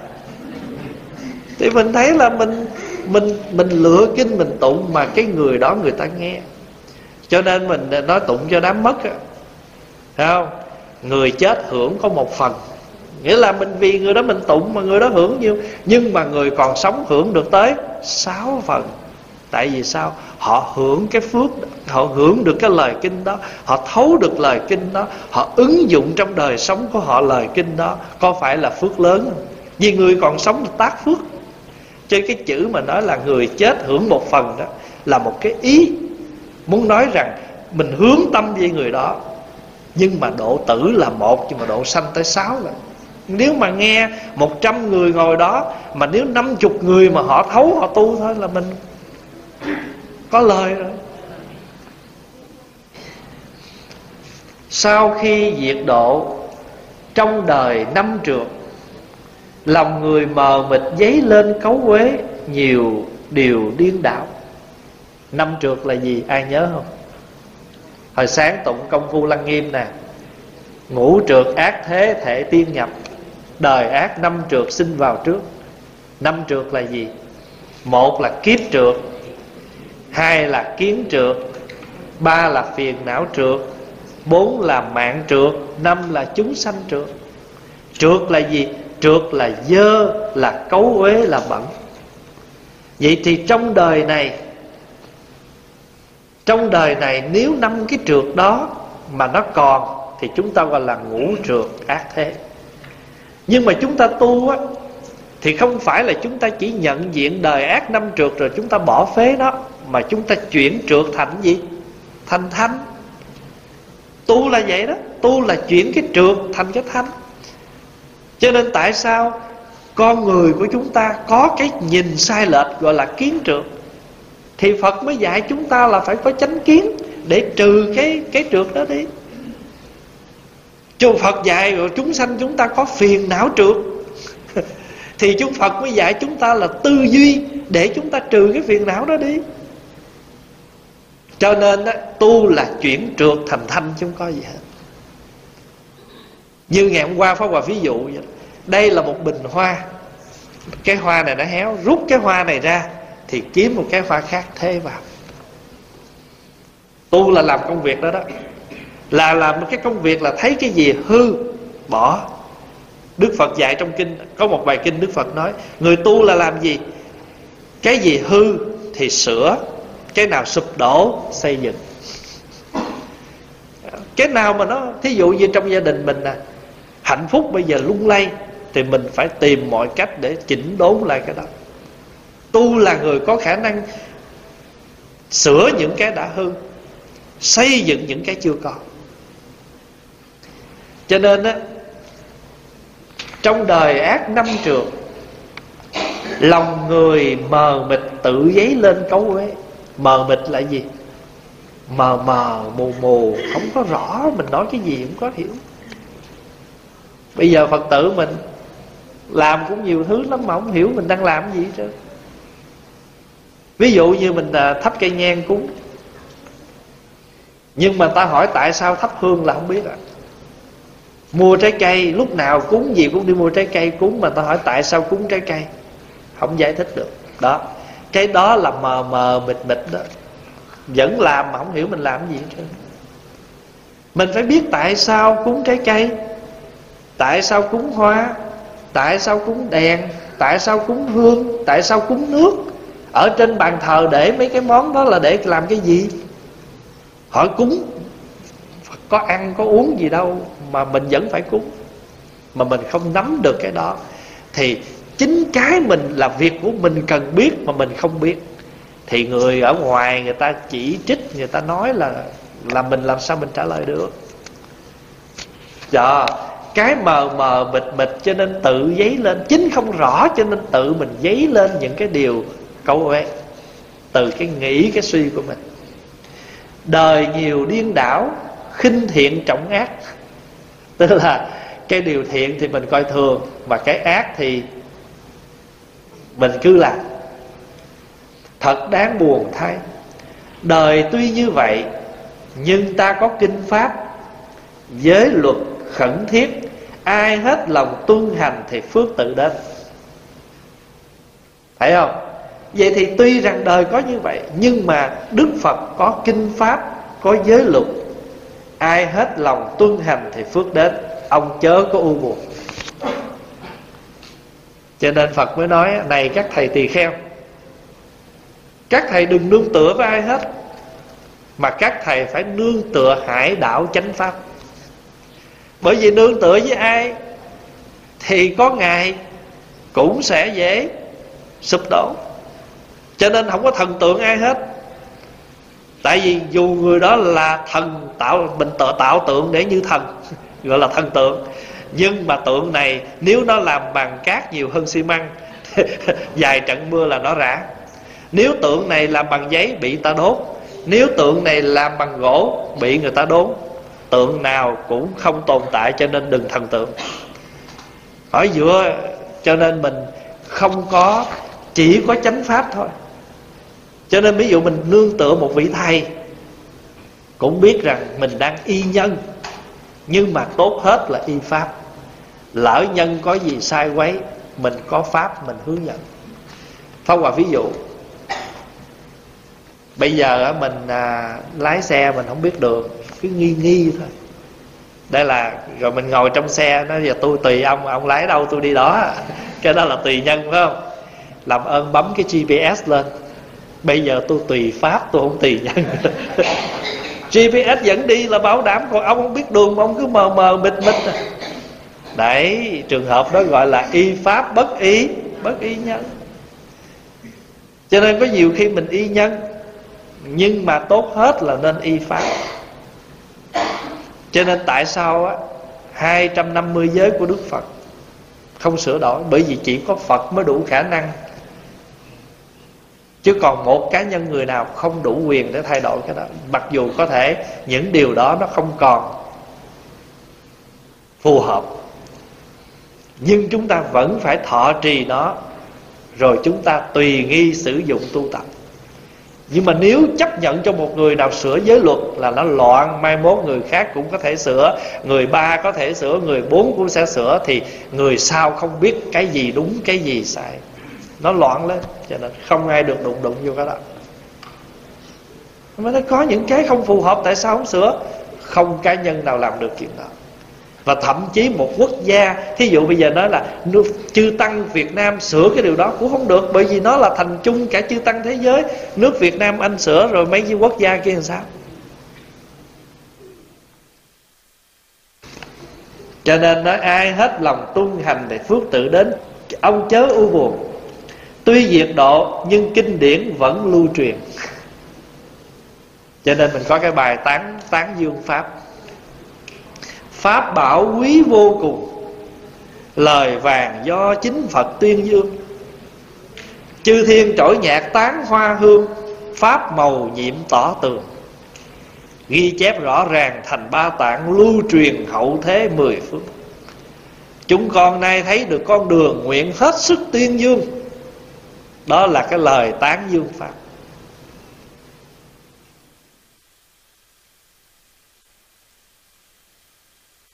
Thì mình thấy là mình mình mình lựa kinh, mình tụng mà cái người đó người ta nghe. Cho nên mình nói tụng cho đám mất á. Thấy không? Người chết hưởng có một phần. Nghĩa là mình vì người đó mình tụng mà người đó hưởng nhiêu nhưng mà người còn sống hưởng được tới sáu phần. Tại vì sao? Họ hưởng cái phước họ hưởng được cái lời kinh đó. Họ thấu được lời kinh đó. Họ ứng dụng trong đời sống của họ lời kinh đó. Có phải là phước lớn không? Vì người còn sống là tác phước cho cái chữ mà nói là người chết hưởng một phần đó, là một cái ý muốn nói rằng mình hướng tâm về người đó, nhưng mà độ tử là một, nhưng mà độ sanh tới sáu là. Nếu mà nghe một trăm người ngồi đó, mà nếu năm chục người mà họ thấu, họ tu thôi là mình có lời rồi. Sau khi diệt độ, trong đời năm trượt lòng người mờ mịt dấy lên cấu quế nhiều điều điên đảo. Năm trượt là gì, ai nhớ không? Hồi sáng tụng công phu lăng nghiêm nè. Ngũ trượt ác thế thể tiên nhập. Đời ác năm trượt sinh vào trước. Năm trượt là gì? Một là kiếp trượt, hai là kiến trượt, ba là phiền não trượt, bốn là mạng trượt, năm là chúng sanh trượt. Trượt là gì? Trượt là dơ, là cấu uế, là bẩn. Vậy thì trong đời này, trong đời này nếu năm cái trượt đó mà nó còn thì chúng ta gọi là ngũ trượt ác thế. Nhưng mà chúng ta tu á, thì không phải là chúng ta chỉ nhận diện đời ác năm trượt rồi chúng ta bỏ phế nó, mà chúng ta chuyển trượt thành gì? Thành thanh tu là vậy đó. Tu là chuyển cái trượt thành cái thanh cho nên tại sao con người của chúng ta có cái nhìn sai lệch gọi là kiến trượt thì Phật mới dạy chúng ta là phải có chánh kiến để trừ cái cái trượt đó đi. Chú Phật dạy rồi chúng sanh chúng ta có phiền não trượt Thì chúng Phật mới dạy chúng ta là tư duy Để chúng ta trừ cái phiền não đó đi. Cho nên đó, tu là chuyển trượt thành thanh chứ không có gì hết. Như ngày hôm qua Pháp Hòa ví dụ vậy. Đây là một bình hoa. Cái hoa này nó héo, Rút cái hoa này ra Thì kiếm một cái hoa khác thế vào. Tu là làm công việc đó đó. Là làm cái công việc là thấy cái gì hư, bỏ. Đức Phật dạy trong kinh, Có một bài kinh Đức Phật nói, Người tu là làm gì? Cái gì hư thì sửa, Cái nào sụp đổ, xây dựng. Cái nào mà nó, Thí dụ như trong gia đình mình nè Hạnh phúc bây giờ lung lay, Thì mình phải tìm mọi cách để chỉnh đốn lại cái đó. Tu là người có khả năng Sửa những cái đã hư, Xây dựng những cái chưa có. Cho nên á, trong đời ác năm trường, lòng người mờ mịt tự giấy lên cấu uế. Mờ mịt là gì? Mờ mờ, mù mù, không có rõ mình nói cái gì, không có hiểu bây giờ phật tử mình làm cũng nhiều thứ lắm mà không hiểu mình đang làm gì chứ ví dụ như mình à, thắp cây nhang cúng. Nhưng mà ta hỏi tại sao thắp hương là không biết à mua trái cây, lúc nào cúng gì cũng đi mua trái cây cúng mà ta hỏi tại sao cúng trái cây. Không giải thích được. Đó. Cái đó là mờ mờ mịt mịt đó. Vẫn làm mà không hiểu mình làm gì hết mình phải biết tại sao cúng trái cây tại sao cúng hoa? Tại sao cúng đèn? Tại sao cúng hương? Tại sao cúng nước? Ở trên bàn thờ để mấy cái món đó là để làm cái gì? Hỏi cúng. Có ăn, có uống gì đâu mà mình vẫn phải cúng. Mà mình không nắm được cái đó. Thì chính cái mình là việc của mình cần biết mà mình không biết. Thì người ở ngoài người ta chỉ trích, người ta nói là là mình làm sao mình trả lời được. Dạ cái mờ mờ mịt mịt cho nên tự giấy lên. Chính không rõ cho nên tự mình giấy lên những cái điều câu ấy từ cái nghĩ, cái suy của mình. Đời nhiều điên đảo, khinh thiện trọng ác. Tức là cái điều thiện thì mình coi thường, mà cái ác thì mình cứ làm. Thật đáng buồn thay. Đời tuy như vậy, nhưng ta có kinh pháp, giới luật khẩn thiết ai hết lòng tuân hành thì phước tự đến. Thấy không? Vậy thì tuy rằng đời có như vậy, nhưng mà đức phật có kinh pháp, có giới luật. Ai hết lòng tuân hành thì phước đến. Ông chớ có u buồn. Cho nên phật mới nói, này các thầy tỳ kheo, các thầy đừng nương tựa với ai hết, mà các thầy phải nương tựa hải đảo chánh pháp bởi vì nương tựa với ai thì có ngày cũng sẽ dễ sụp đổ. Cho nên không có thần tượng ai hết. Tại vì dù người đó là thần tạo, mình tự tạo tượng để như thần, gọi là thần tượng. Nhưng mà tượng này, nếu nó làm bằng cát nhiều hơn xi măng, dài trận mưa là nó rã. Nếu tượng này làm bằng giấy bị ta đốt, nếu tượng này làm bằng gỗ bị người ta đốn tượng nào cũng không tồn tại cho nên đừng thần tượng. Ở giữa cho nên mình không có chỉ có chánh pháp thôi. Cho nên ví dụ mình nương tựa một vị thầy cũng biết rằng mình đang y nhân nhưng mà tốt hết là y pháp. Lỡ nhân có gì sai quấy mình có pháp mình hướng dẫn. Thông qua ví dụ Bây giờ mình à, lái xe mình không biết đường cứ nghi nghi thôi. Đây là Rồi mình ngồi trong xe nó giờ tôi tùy ông Ông lái đâu tôi đi đó. Cái đó là tùy nhân, phải không? Làm ơn bấm cái GPS lên. Bây giờ tôi tùy Pháp, tôi không tùy nhân. GPS dẫn đi là bảo đảm, Còn ông không biết đường mà ông cứ mờ mờ mịt mịt Đấy, trường hợp đó gọi là y Pháp bất y Bất y nhân. Cho nên có nhiều khi mình y nhân, Nhưng mà tốt hết là nên y Pháp. Cho nên tại sao á 250 giới của Đức Phật Không sửa đổi? Bởi vì chỉ có Phật mới đủ khả năng. Chứ còn một cá nhân người nào không đủ quyền để thay đổi cái đó. Mặc dù có thể những điều đó nó không còn phù hợp, nhưng chúng ta vẫn phải thọ trì nó. Rồi chúng ta tùy nghi sử dụng tu tập nhưng mà nếu chấp nhận cho một người nào sửa giới luật là nó loạn, mai mốt người khác cũng có thể sửa, người ba có thể sửa, người bốn cũng sẽ sửa, thì người sau không biết cái gì đúng, cái gì sai. Nó loạn lên, cho nên không ai được đụng đụng vô cái đó. Mà nó có những cái không phù hợp, tại sao không sửa? Không cá nhân nào làm được chuyện đó và thậm chí một quốc gia, thí dụ bây giờ nói là nước chư tăng Việt Nam sửa cái điều đó cũng không được, bởi vì nó là thành chung cả chư tăng thế giới. Nước Việt Nam anh sửa rồi mấy cái quốc gia kia làm sao? Cho nên nói ai hết lòng tuân hành thì phước tự đến. Ông chớ u buồn. Tuy diệt độ, nhưng kinh điển vẫn lưu truyền. Cho nên mình có cái bài tán tán dương pháp pháp bảo quý vô cùng. Lời vàng do chính phật tuyên dương. Chư thiên trỗi nhạc tán hoa hương, pháp màu nhiệm tỏ tường. Ghi chép rõ ràng thành ba tạng lưu truyền hậu thế mười phương. Chúng con nay thấy được con đường nguyện hết sức tuyên dương. Đó là cái lời tán dương Phật.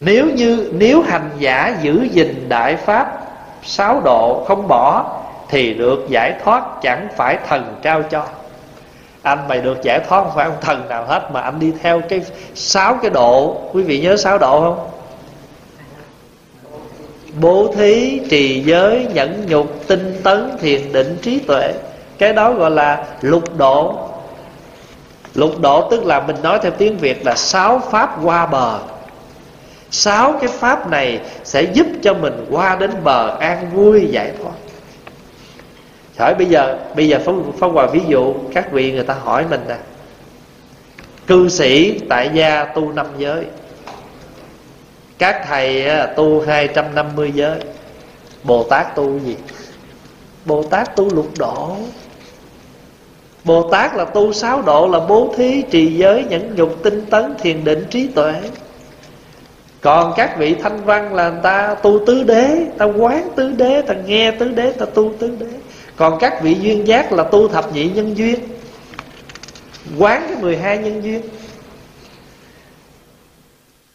Nếu như, nếu hành giả giữ gìn đại pháp, sáu độ không bỏ, thì được giải thoát chẳng phải thần trao cho. Anh mày được giải thoát không phải ông thần nào hết, mà anh đi theo cái sáu cái độ. Quý vị nhớ sáu độ không? Bố thí, trì giới, nhẫn nhục, tinh tấn, thiền định, trí tuệ. Cái đó gọi là lục độ. Lục độ tức là mình nói theo tiếng việt là sáu pháp qua bờ sáu cái pháp này sẽ giúp cho mình qua đến bờ an vui giải thoát. Hỏi bây giờ bây giờ phong phong hòa ví dụ các vị người ta hỏi mình nè. Cư sĩ tại gia tu năm giới. Các thầy tu 250 giới. Bồ Tát tu gì? Bồ Tát tu lục độ. Bồ Tát là tu sáu độ là bố thí, trì giới, nhẫn nhục, tinh tấn, thiền định, trí tuệ. Còn các vị thanh văn là người ta tu tứ đế Ta quán tứ đế, ta nghe tứ đế, ta tu tứ đế. Còn các vị duyên giác là tu thập nhị nhân duyên Quán cái 12 nhân duyên.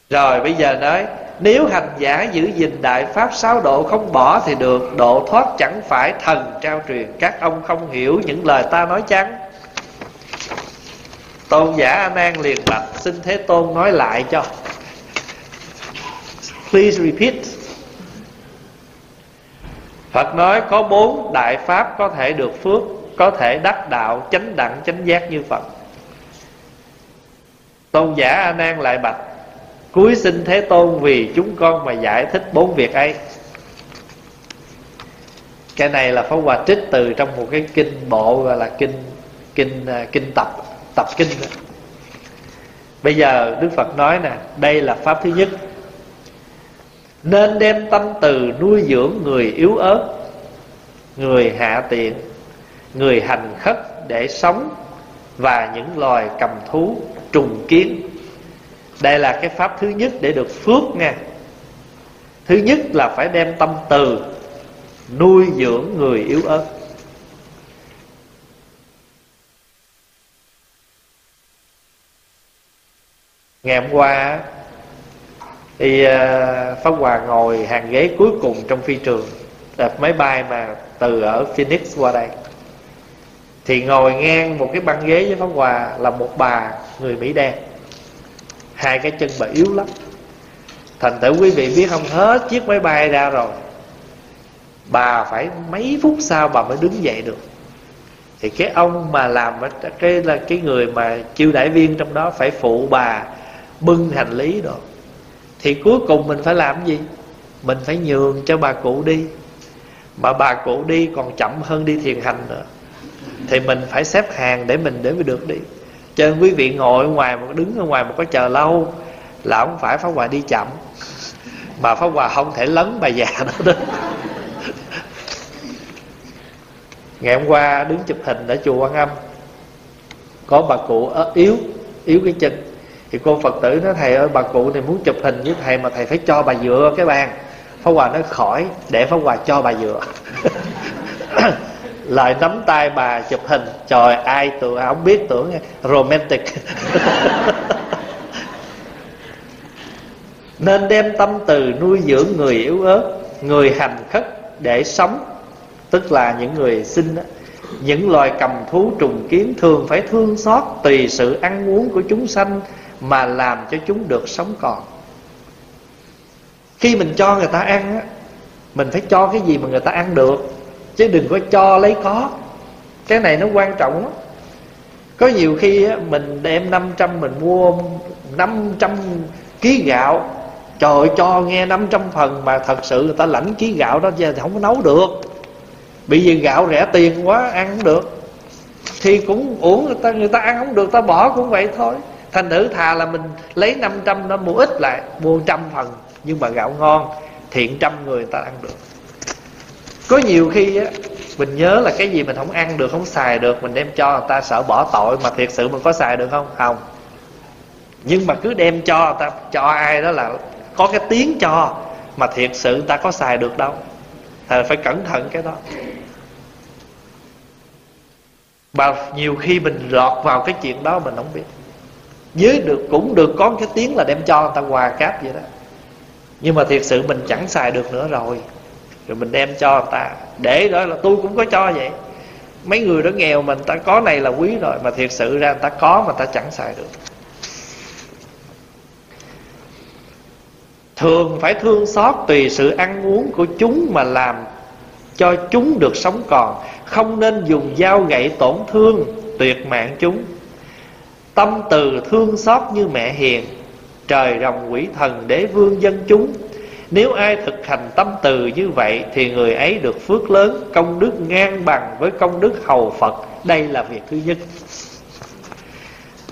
Rồi bây giờ nói nếu hành giả giữ gìn đại pháp sáu độ không bỏ thì được độ thoát chẳng phải thần trao truyền. Các ông không hiểu những lời ta nói chăng? Tôn giả a nan liền bạch xin thế tôn nói lại cho please repeat. Phật nói có bốn đại pháp có thể được phước, Có thể đắc đạo, chánh đẳng, chánh giác như Phật. Tôn giả A Nan lại bạch Cuối sinh Thế Tôn vì chúng con mà giải thích bốn việc ấy. Cái này là Pháp Hòa trích từ trong một cái kinh bộ gọi là kinh kinh à, kinh tập tập kinh. Bây giờ Đức Phật nói nè, Đây là pháp thứ nhất. Nên đem tâm từ nuôi dưỡng người yếu ớt, Người hạ tiện, Người hành khất để sống Và những loài cầm thú trùng kiến. Đây là cái pháp thứ nhất để được phước nha. Thứ nhất là phải đem tâm từ nuôi dưỡng người yếu ớt. Ngày hôm qua thì à, pháp hòa ngồi hàng ghế cuối cùng trong phi trường đợt máy bay mà từ ở phoenix qua đây. Thì ngồi ngang một cái băng ghế với pháp hòa là một bà người mỹ đen. Hai cái chân bà yếu lắm. Thành thử quý vị biết không, hết chiếc máy bay ra rồi, bà phải mấy phút sau bà mới đứng dậy được. Thì cái ông mà làm cái là cái người mà chiêu đại viên trong đó phải phụ bà bưng hành lý rồi thì cuối cùng mình phải làm gì? Mình phải nhường cho bà cụ đi. Mà bà cụ đi còn chậm hơn đi thiền hành nữa. Thì mình phải xếp hàng để mình để mới được đi. Cho nên quý vị ngồi ở ngoài mà đứng ở ngoài mà có chờ lâu là không phải pháp hòa đi chậm. Mà pháp hòa không thể lấn bà già đó đó. Ngày hôm qua đứng chụp hình ở chùa quan âm, có bà cụ yếu yếu cái chân thì cô phật tử nói thầy ơi bà cụ này muốn chụp hình với thầy mà thầy phải cho bà dựa cái bàn. Pháp hòa nói khỏi để pháp hòa cho bà dựa. Lại nắm tay bà chụp hình trời ai tưởng à, không biết tưởng romantic. Nên đem tâm từ nuôi dưỡng người yếu ớt người hành khất để sống tức là những người sinh đó, những loài cầm thú trùng kiến thường phải thương xót tùy sự ăn uống của chúng sanh mà làm cho chúng được sống còn. Khi mình cho người ta ăn á mình phải cho cái gì mà người ta ăn được chứ đừng có cho lấy có. Cái này nó quan trọng lắm. Có nhiều khi á, mình đem 500 mình mua 500 ký gạo. Trời cho nghe 500 phần mà thật sự người ta lãnh ký gạo đó giờ thì không có nấu được. Bị vì gạo rẻ tiền quá ăn không được. Thì cũng uổng người ta người ta ăn không được ta bỏ cũng vậy thôi thành thử thà là mình lấy 500 nó mua ít lại mua trăm phần nhưng mà gạo ngon thiện trăm người, ta ăn được. Có nhiều khi á mình nhớ là cái gì mình không ăn được không xài được mình đem cho người ta sợ bỏ tội mà thiệt sự mình có xài được không? Không. Nhưng mà cứ đem cho người ta cho ai đó là có cái tiếng cho mà thiệt sự người ta có xài được đâu. Thì phải cẩn thận cái đó. Và nhiều khi mình lọt vào cái chuyện đó mình không biết dưới được, cũng được có cái tiếng là đem cho người ta quà cáp vậy đó. Nhưng mà thiệt sự mình chẳng xài được nữa rồi. Rồi mình đem cho người ta. Để đó là tôi cũng có cho vậy. Mấy người đó nghèo mình ta có này là quý rồi, mà thiệt sự ra người ta có mà ta chẳng xài được. Thường phải thương xót tùy sự ăn uống của chúng mà làm cho chúng được sống còn. Không nên dùng dao gậy tổn thương tuyệt mạng chúng tâm từ thương xót như mẹ hiền. Trời rồng quỷ thần đế vương dân chúng. Nếu ai thực hành tâm từ như vậy Thì người ấy được phước lớn Công đức ngang bằng với công đức hầu Phật. Đây là việc thứ nhất.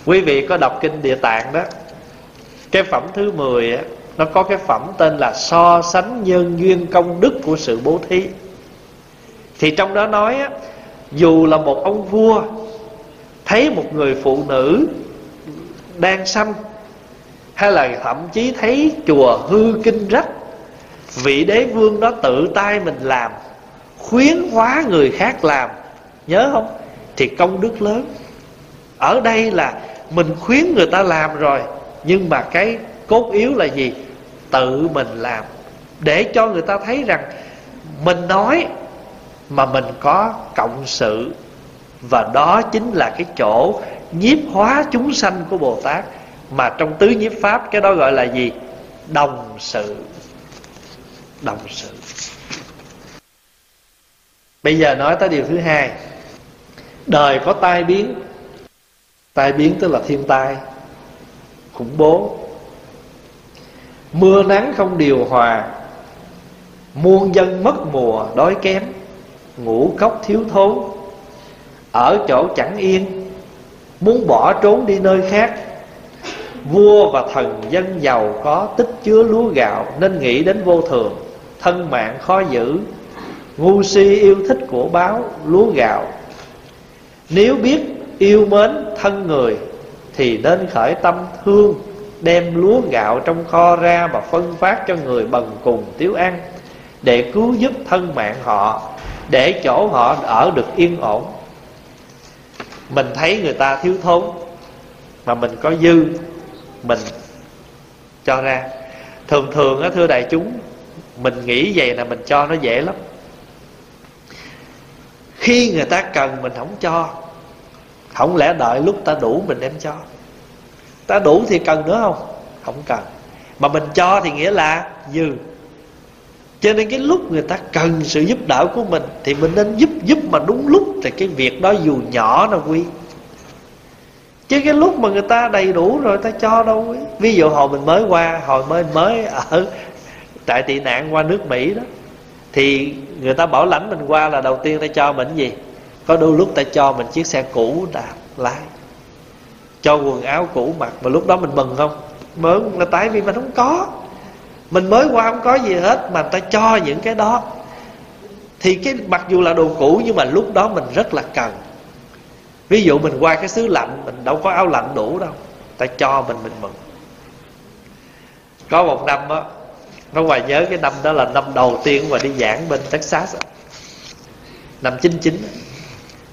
Quý vị có đọc kinh Địa Tạng đó. Cái phẩm thứ 10 á, Nó có cái phẩm tên là So sánh nhân duyên công đức của sự bố thí. Thì trong đó nói á, Dù là một ông vua Thấy một người phụ nữ Đang xăm hay là thậm chí thấy chùa hư kinh rách, vị đế vương đó tự tay mình làm, khuyến hóa người khác làm. Nhớ không? Thì công đức lớn. Ở đây là mình khuyến người ta làm rồi, nhưng mà cái cốt yếu là gì? Tự mình làm. Để cho người ta thấy rằng mình nói mà mình có cộng sự và đó chính là cái chỗ nhiếp hóa chúng sanh của bồ tát. Mà trong tứ nhiếp pháp, cái đó gọi là gì? Đồng sự. Đồng sự. Bây giờ nói tới điều thứ hai. Đời có tai biến. Tai biến tức là thiên tai. Khủng bố. Mưa nắng không điều hòa. Muôn dân mất mùa, đói kém. Ngũ cốc thiếu thốn ở chỗ chẳng yên, muốn bỏ trốn đi nơi khác. Vua và thần dân giàu có tích chứa lúa gạo nên nghĩ đến vô thường, thân mạng khó giữ. Ngu si yêu thích của báo lúa gạo. Nếu biết yêu mến thân người, thì nên khởi tâm thương, đem lúa gạo trong kho ra và phân phát cho người bần cùng thiếu ăn, để cứu giúp thân mạng họ, để chỗ họ ở được yên ổn mình thấy người ta thiếu thốn, mà mình có dư, mình cho ra. Thường thường á, thưa đại chúng, mình nghĩ vậy là mình cho nó dễ lắm. Khi người ta cần mình không cho, không lẽ đợi lúc ta đủ mình đem cho? Ta đủ thì cần nữa không? Không cần. Mà mình cho thì nghĩa là dư cho nên cái lúc người ta cần sự giúp đỡ của mình thì mình nên giúp giúp mà đúng lúc thì cái việc đó dù nhỏ nó quy chứ cái lúc mà người ta đầy đủ rồi ta cho đâu quý. Ví dụ hồi mình mới qua, hồi mới mới ở tại tị nạn qua nước mỹ đó, thì người ta bảo lãnh mình qua là đầu tiên ta cho mình gì? Có đôi lúc ta cho mình chiếc xe cũ đạp lái, cho quần áo cũ mặc, mà lúc đó mình mừng không? Mừng là tại vì mình không có mình mới qua không có gì hết mà ta cho những cái đó. Thì cái mặc dù là đồ cũ nhưng mà lúc đó mình rất là cần. Ví dụ mình qua cái xứ lạnh, mình đâu có áo lạnh đủ đâu. Ta cho mình mình mừng. Có một năm á, nó hoài nhớ cái năm đó là năm đầu tiên mà đi giảng bên Texas năm 99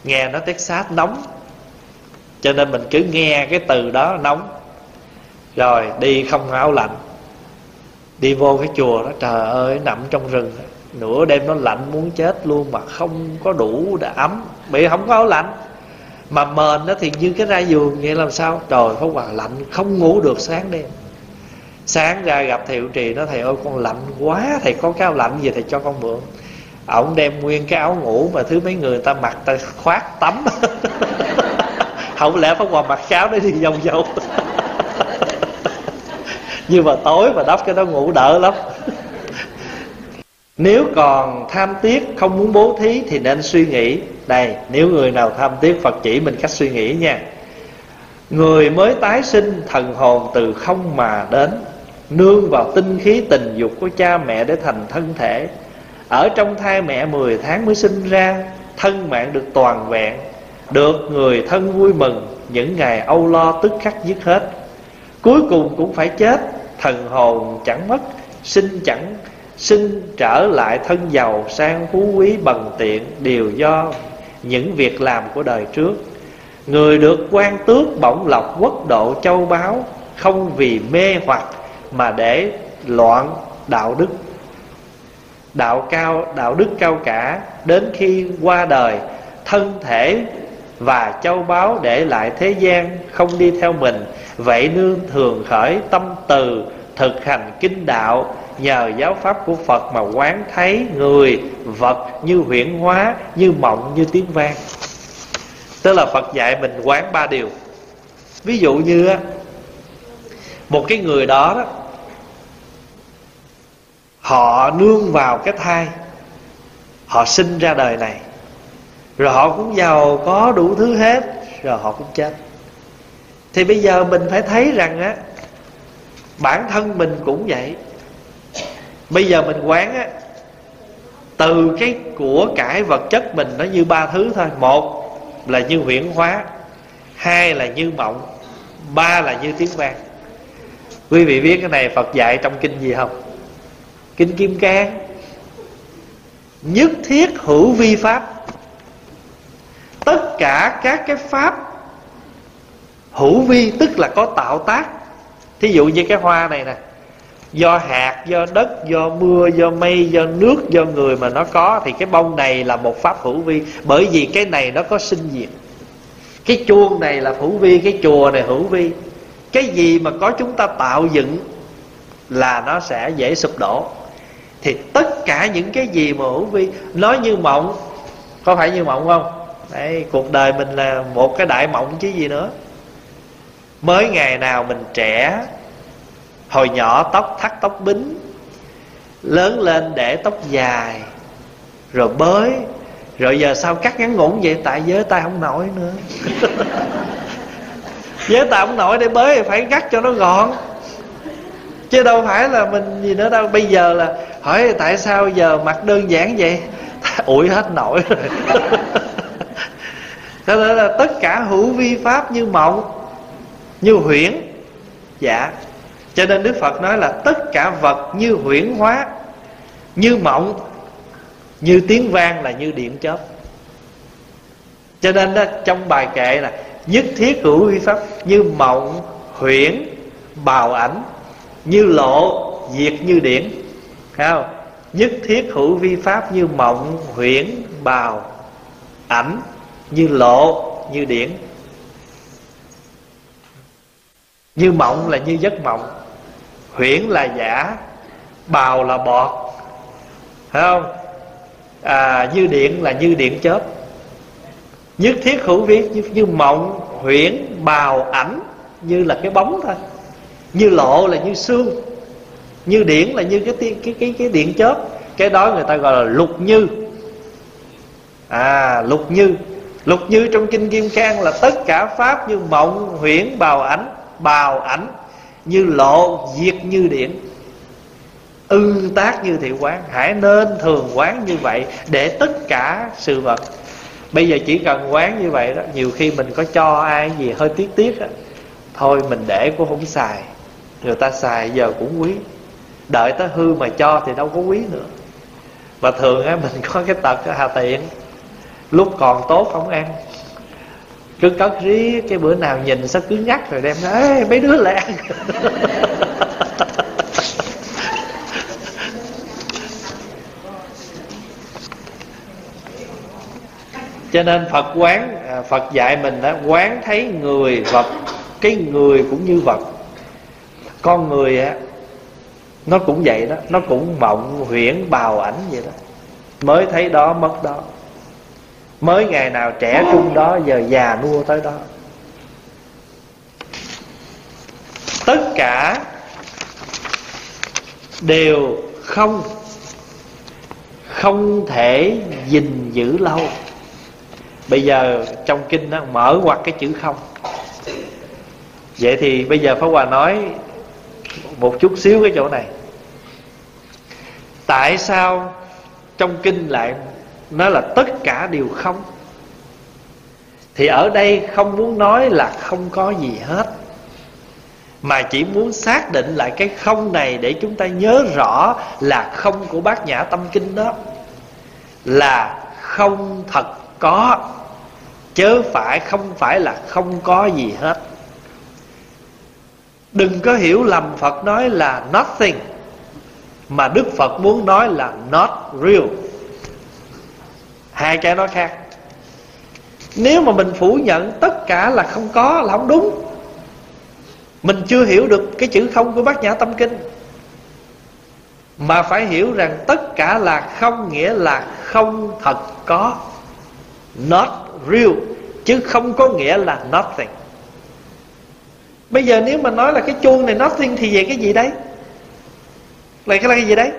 nghe nó Texas nóng. Cho nên mình cứ nghe cái từ đó nóng. Rồi đi không áo lạnh đi vô cái chùa đó, trời ơi, nằm trong rừng nửa đêm nó lạnh muốn chết luôn mà không có đủ để ấm. Bị không có áo lạnh. Mà mền đó thì như cái ra giường vậy làm sao? Trời phóng hoàng lạnh không ngủ được sáng đêm. Sáng ra gặp thầy trì nó thầy ơi, con lạnh quá, thầy có cái áo lạnh gì thầy cho con mượn. Ổng đem nguyên cái áo ngủ mà thứ mấy người ta mặc ta khoác tắm. Không lẽ phóng hoàng mặc áo để đi vòng vòng? nhưng mà tối mà đắp cái đó ngủ đỡ lắm. Nếu còn tham tiếc không muốn bố thí thì nên suy nghĩ. Đây nếu người nào tham tiếc, phật chỉ mình cách suy nghĩ nha. Người mới tái sinh, thần hồn từ không mà đến. Nương vào tinh khí tình dục của cha mẹ để thành thân thể. Ở trong thai mẹ 10 tháng mới sinh ra, thân mạng được toàn vẹn. Được người thân vui mừng, những ngày âu lo tức khắc dứt hết. Cuối cùng cũng phải chết thần hồn chẳng mất, sinh chẳng, sinh trở lại thân giàu sang phú quý bằng tiện, đều do những việc làm của đời trước. Người được quan tước bổng lộc quốc độ châu báu, không vì mê hoặc mà để loạn đạo đức. Đạo cao, đạo đức cao cả, đến khi qua đời, thân thể và châu báu để lại thế gian không đi theo mình vậy nương thường khởi tâm từ, thực hành kinh đạo, nhờ giáo pháp của phật mà quán thấy người vật như huyễn hóa, như mộng, như tiếng vang. Tức là phật dạy mình quán ba điều. Ví dụ như một cái người đó đó, họ nương vào cái thai, họ sinh ra đời này, rồi họ cũng giàu có đủ thứ hết, rồi họ cũng chết thì bây giờ mình phải thấy rằng á, bản thân mình cũng vậy. Bây giờ mình quán á, từ cái của cải vật chất mình nó như ba thứ thôi. Một là như huyễn hóa, hai là như mộng, ba là như tiếng vang. Quý vị biết cái này phật dạy trong kinh gì không? Kinh kim cang. Nhất thiết hữu vi pháp. Tất cả các cái pháp hữu vi tức là có tạo tác. Thí dụ như cái hoa này nè do hạt do đất do mưa do mây do nước do người mà nó có thì cái bông này là một pháp hữu vi. Bởi vì cái này nó có sinh diệt. Cái chuông này là hữu vi cái chùa này hữu vi. Cái gì mà có chúng ta tạo dựng là nó sẽ dễ sụp đổ. Thì tất cả những cái gì mà hữu vi nói như mộng có phải như mộng không? Đấy, cuộc đời mình là một cái đại mộng chứ gì nữa mới ngày nào mình trẻ, hồi nhỏ tóc thắt tóc bính, lớn lên để tóc dài, rồi bới, rồi giờ sao cắt ngắn ngủn vậy? Tại giới tay không nổi nữa. Giới tay không nổi để bới thì phải cắt cho nó gọn. Chứ đâu phải là mình gì nữa đâu. Bây giờ là, hỏi tại sao giờ mặt đơn giản vậy? Ủi hết nổi rồi. Cho nên là tất cả hữu vi pháp như mộng như huyễn. Dạ. Cho nên đức phật nói là tất cả vật như huyễn hóa, như mộng, như tiếng vang là như điện chớp. Cho nên đó, trong bài kệ là nhất thiết hữu vi pháp như mộng, huyễn, bào ảnh, như lộ, diệt như điển thấy không? Nhất thiết hữu vi pháp như mộng, huyễn, bào ảnh, như lộ, như điển như mộng là như giấc mộng huyễn là giả bào là bọt. Phải không? À, như điện là như điện chớp. Nhất thiết hữu viết như, như mộng huyễn bào ảnh như là cái bóng thôi. Như lộ là như xương. Như điển là như cái cái cái cái điện chớp. Cái đó người ta gọi là lục như. À lục như. Lục như trong kinh kim cang là tất cả pháp như mộng huyễn bào ảnh bào ảnh như lộ diệt như điện. Ư tác như thị quán, hãy nên thường quán như vậy để tất cả sự vật. Bây giờ chỉ cần quán như vậy đó, nhiều khi mình có cho ai gì hơi tiếc tiếc đó. thôi mình để cũng không xài. Người ta xài giờ cũng quý, đợi tới hư mà cho thì đâu có quý nữa. Mà thường á, mình có cái tật hà tiện, lúc còn tốt không ăn cứ cất rí, cái bữa nào nhìn sao cứ nhắc rồi đem nói mấy đứa lại cho nên phật quán à, phật dạy mình đó quán thấy người vật cái người cũng như vật con người á, nó cũng vậy đó, nó cũng mộng, huyễn, bào ảnh vậy đó. Mới thấy đó, mất đó mới ngày nào trẻ trung đó, giờ già nua tới đó. Tất cả đều không không thể gìn giữ lâu. Bây giờ trong kinh nó mở hoặc cái chữ không. Vậy thì bây giờ pháp hòa nói một chút xíu cái chỗ này. Tại sao trong kinh lại nó là tất cả đều không. Thì ở đây không muốn nói là không có gì hết, mà chỉ muốn xác định lại cái không này để chúng ta nhớ rõ là không của bát nhã tâm kinh đó, là không thật có, chớ phải không phải là không có gì hết. Đừng có hiểu lầm phật nói là nothing, mà đức phật muốn nói là not real hai cái đó khác. Nếu mà mình phủ nhận tất cả là không có là không đúng, mình chưa hiểu được cái chữ không của bát nhã tâm kinh, mà phải hiểu rằng tất cả là không nghĩa là không thật có, not real, chứ không có nghĩa là nothing. Bây giờ nếu mà nói là cái chuông này nothing thì về cái gì đấy? Là cái là cái gì đấy?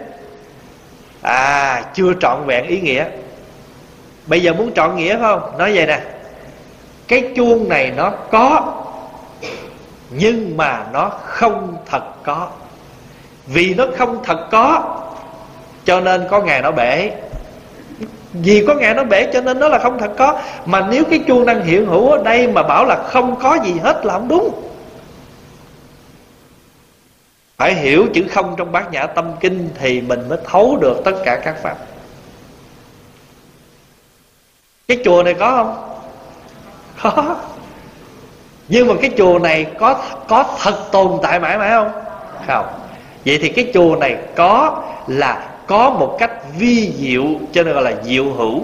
À chưa trọn vẹn ý nghĩa bây giờ muốn chọn nghĩa phải không? Nói vậy nè. Cái chuông này nó có, nhưng mà nó không thật có. Vì nó không thật có, cho nên có ngày nó bể. Vì có ngày nó bể cho nên nó là không thật có. Mà nếu cái chuông đang hiện hữu ở đây mà bảo là không có gì hết là không đúng. Phải hiểu chữ không trong bát nhã tâm kinh thì mình mới thấu được tất cả các pháp cái chùa này có không? Có. Nhưng mà cái chùa này có có thật tồn tại mãi mãi không? Không. Vậy thì cái chùa này có là có một cách vi diệu, cho nên gọi là diệu hữu.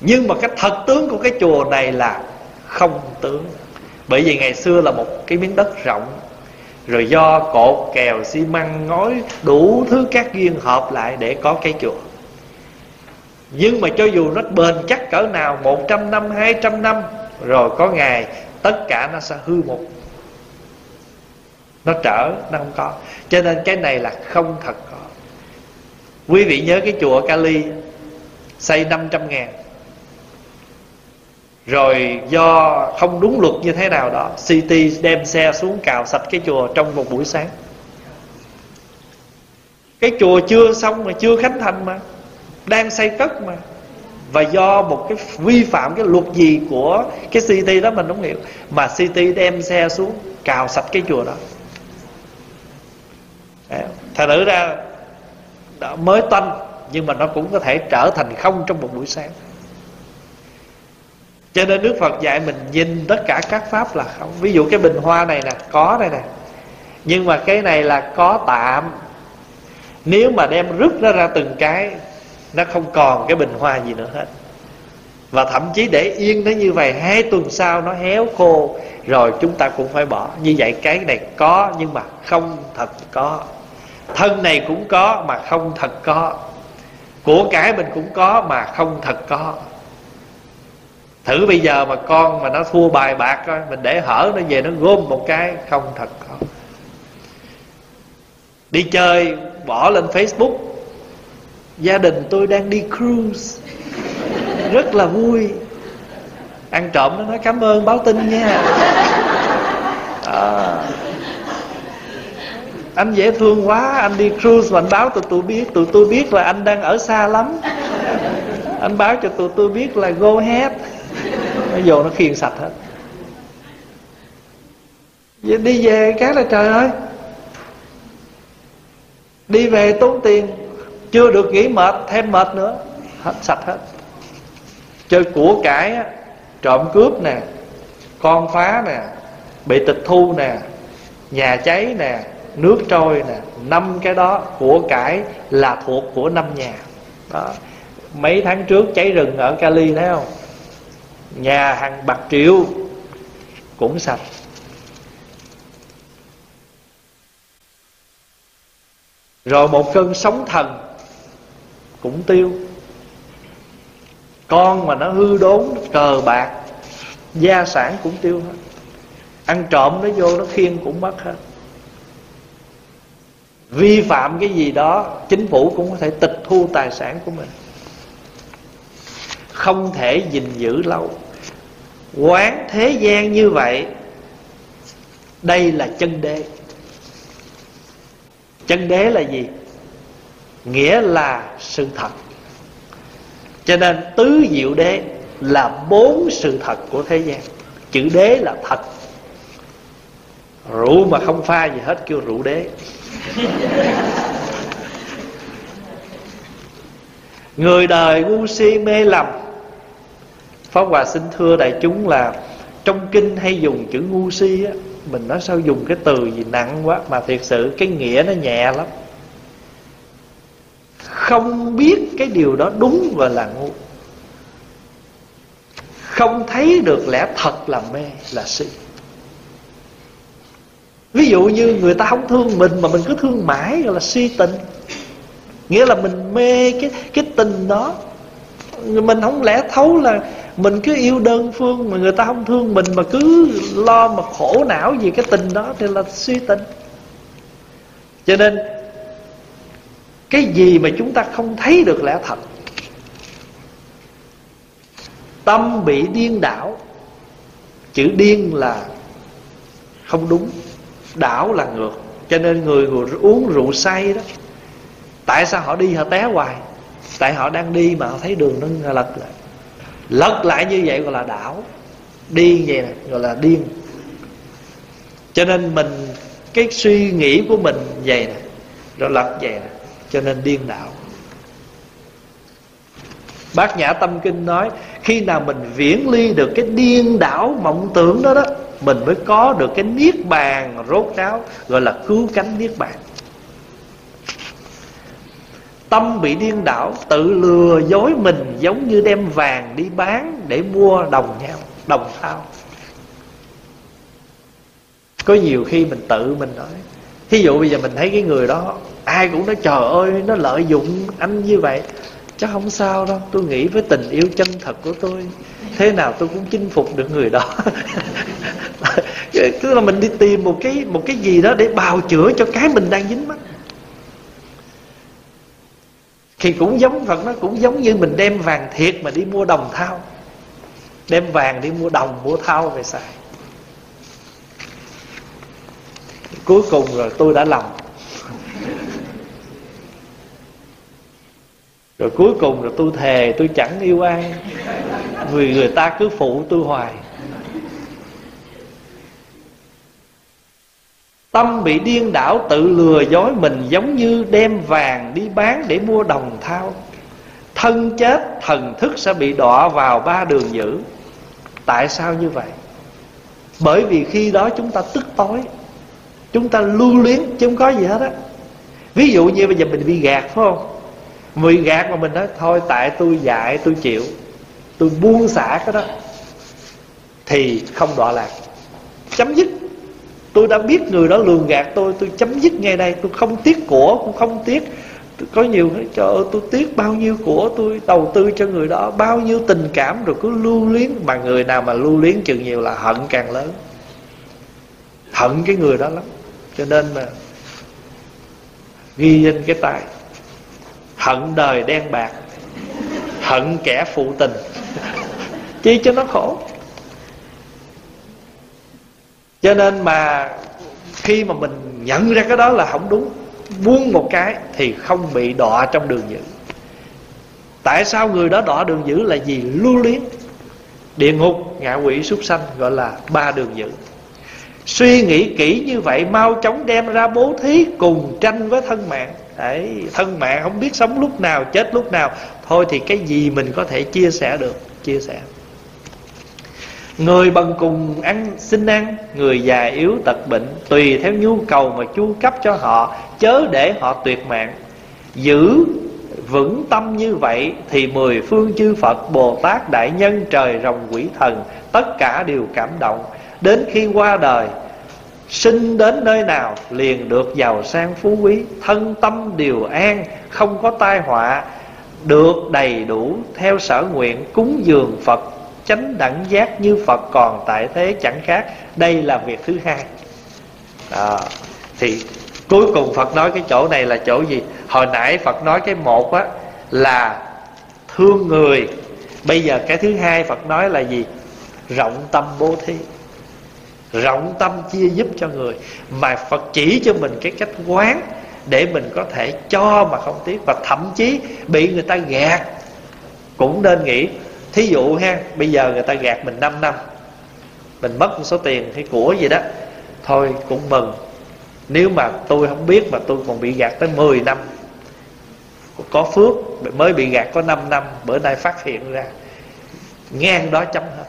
Nhưng mà cái thật tướng của cái chùa này là không tướng. Bởi vì ngày xưa là một cái miếng đất rộng, rồi do cột kèo xi măng ngói đủ thứ các duyên hợp lại để có cái chùa nhưng mà cho dù nó bền chắc cỡ nào 100 năm, 200 năm Rồi có ngày tất cả nó sẽ hư một. Nó trở, nó không có. Cho nên cái này là không thật có. Quý vị nhớ cái chùa Kali Xây 500 ngàn. Rồi do không đúng luật như thế nào đó City đem xe xuống cào sạch cái chùa trong một buổi sáng. Cái chùa chưa xong mà chưa khánh thành mà đang xây cất mà. Và do một cái vi phạm cái luật gì của cái city đó mình không hiểu. Mà city đem xe xuống, cào sạch cái chùa đó. Thành nữ ra, đã mới toanh, nhưng mà nó cũng có thể trở thành không trong một buổi sáng. Cho nên Đức Phật dạy mình nhìn tất cả các pháp là không. Ví dụ cái bình hoa này nè, Có đây nè. Nhưng mà cái này là có tạm. Nếu mà đem rứt nó ra từng cái nó không còn cái bình hoa gì nữa hết. Và thậm chí để yên nó như vậy, hai tuần sau nó héo khô, rồi chúng ta cũng phải bỏ. Như vậy cái này có, nhưng mà không thật có. Thân này cũng có, mà không thật có. Của cái mình cũng có, mà không thật có. Thử bây giờ mà con mà nó thua bài bạc coi, mình để hở nó về nó gom một cái, không thật có. Đi chơi, bỏ lên facebook gia đình tôi đang đi cruise. Rất là vui. Ăn trộm nó nói cảm ơn báo tin nha. À, anh dễ thương quá anh đi cruise mà anh báo tụi tôi biết. Tụi tôi biết là anh đang ở xa lắm. Anh báo cho tụi tôi biết là go ahead. Nó vô nó khiên sạch hết. Vậy đi về cái là trời ơi. Đi về tốn tiền chưa được nghỉ mệt, thêm mệt nữa. Hết, sạch hết. Chơi của cải trộm cướp nè, con phá nè, bị tịch thu nè, nhà cháy nè, nước trôi nè, năm cái đó của cải là thuộc của năm nhà. Đó. Mấy tháng trước cháy rừng ở Cali, thấy không? Nhà hàng bạc triệu cũng sạch. Rồi một cơn sóng thần cũng tiêu. Con mà nó hư đốn, cờ bạc, gia sản cũng tiêu hết. Ăn trộm nó vô, nó khiên cũng mất hết. Vi phạm cái gì đó, chính phủ cũng có thể tịch thu tài sản của mình. Không thể gìn giữ lâu. Quán thế gian như vậy, đây là chân đế. Chân đế là gì? Nghĩa là sự thật. Cho nên tứ diệu đế là bốn sự thật của thế gian. Chữ đế là thật. Rượu mà không pha gì hết kêu rượu đế. Người đời ngu si mê lầm. Pháp hòa xin thưa đại chúng là trong kinh hay dùng chữ ngu si á, mình nói sao dùng cái từ gì nặng quá mà thiệt sự cái nghĩa nó nhẹ lắm không biết cái điều đó đúng và là ngu. Không thấy được lẽ thật là mê, là si. Ví dụ như người ta không thương mình mà mình cứ thương mãi, gọi là si tình. Nghĩa là mình mê cái cái tình đó. Mình không lẽ thấu là mình cứ yêu đơn phương mà người ta không thương mình mà cứ lo mà khổ não vì cái tình đó thì là suy tình. Cho nên cái gì mà chúng ta không thấy được lẽ thật? Tâm bị điên đảo. Chữ điên là không đúng. Đảo là ngược. Cho nên người, người uống rượu say đó tại sao họ đi họ té hoài? Tại họ đang đi mà họ thấy đường nó lật lại. Lật lại như vậy gọi là đảo. Điên vậy nè gọi là điên. Cho nên mình cái suy nghĩ của mình vậy nè rồi lật vậy nè cho nên điên đảo Bát Nhã Tâm Kinh nói, Khi nào mình viễn ly được cái điên đảo mộng tưởng đó đó, Mình mới có được cái niết bàn rốt ráo, Gọi là cứu cánh niết bàn. Tâm bị điên đảo, tự lừa dối mình giống như đem vàng đi bán để mua đồng nhau, đồng thao có nhiều khi mình tự mình nói thí dụ bây giờ mình thấy cái người đó, ai cũng nói, trời ơi, nó lợi dụng anh như vậy. Chắc không sao đâu, tôi nghĩ với tình yêu chân thật của tôi, thế nào tôi cũng chinh phục được người đó. Tức là mình đi tìm một cái một cái gì đó để bào chữa cho cái mình đang dính mắt. Thì cũng giống Phật, nó cũng giống như mình đem vàng thiệt mà đi mua đồng thau. Đem vàng đi mua đồng, mua thau về xài. Cuối cùng rồi tôi đã lầm. Rồi cuối cùng rồi tôi thề, tôi chẳng yêu ai. Vì người ta cứ phụ tôi hoài. Tâm bị điên đảo tự lừa dối mình Giống như đem vàng đi bán để mua đồng thao Thân chết, thần thức sẽ bị đọa vào ba đường dữ. Tại sao như vậy? Bởi vì khi đó chúng ta tức tối. Chúng ta lưu luyến chứ không có gì hết á. Ví dụ như bây giờ mình bị gạt, phải không? Bị gạt mà mình nói, Thôi tại tôi dạy tôi chịu, Tôi buông xả cái đó. Thì không đọa lạc. Chấm dứt. Tôi đã biết người đó lường gạt tôi Tôi chấm dứt ngay đây. Tôi không tiếc của, Cũng không tiếc. Có nhiều trời ơi, tôi tiếc bao nhiêu của tôi, đầu tư cho người đó, bao nhiêu tình cảm rồi cứ lưu luyến. Mà người nào mà lưu luyến chừng nhiều là hận càng lớn. Hận cái người đó lắm cho nên mà ghi danh cái tay hận đời đen bạc, hận kẻ phụ tình, chi cho nó khổ. Cho nên mà khi mà mình nhận ra cái đó là không đúng, buông một cái thì không bị đọa trong đường dữ. Tại sao người đó đọa đường dữ là gì lưu luyến? Địa ngục ngạ quỷ súc sanh gọi là ba đường dữ suy nghĩ kỹ như vậy mau chóng đem ra bố thí cùng tranh với thân mạng. Đấy, thân mạng không biết sống lúc nào chết lúc nào. Thôi thì cái gì mình có thể chia sẻ được chia sẻ. Người bằng cùng ăn xin ăn. Người già yếu tật bệnh Tùy theo nhu cầu mà chu cấp cho họ Chớ để họ tuyệt mạng. Giữ vững tâm như vậy Thì mười phương chư Phật Bồ Tát Đại Nhân Trời rồng quỷ thần Tất cả đều cảm động. Đến khi qua đời, Sinh đến nơi nào liền được giàu sang phú quý, Thân tâm điều an, Không có tai họa, Được đầy đủ theo sở nguyện Cúng dường Phật, chánh đẳng giác như Phật còn tại thế chẳng khác. Đây là việc thứ hai. Đó. thì cuối cùng Phật nói cái chỗ này là chỗ gì? Hồi nãy Phật nói cái một á, là thương người. Bây giờ cái thứ hai Phật nói là gì? Rộng tâm bố thí rộng tâm chia giúp cho người. Mà Phật chỉ cho mình cái cách quán để mình có thể cho mà không tiếc. Và thậm chí bị người ta gạt. Cũng nên nghĩ, thí dụ ha, bây giờ người ta gạt mình 5 năm, mình mất một số tiền hay của gì đó, thôi cũng mừng. Nếu mà tôi không biết mà tôi còn bị gạt tới 10 năm, có phước mới bị gạt có 5 năm, bữa nay phát hiện ra, ngang đó chấm hết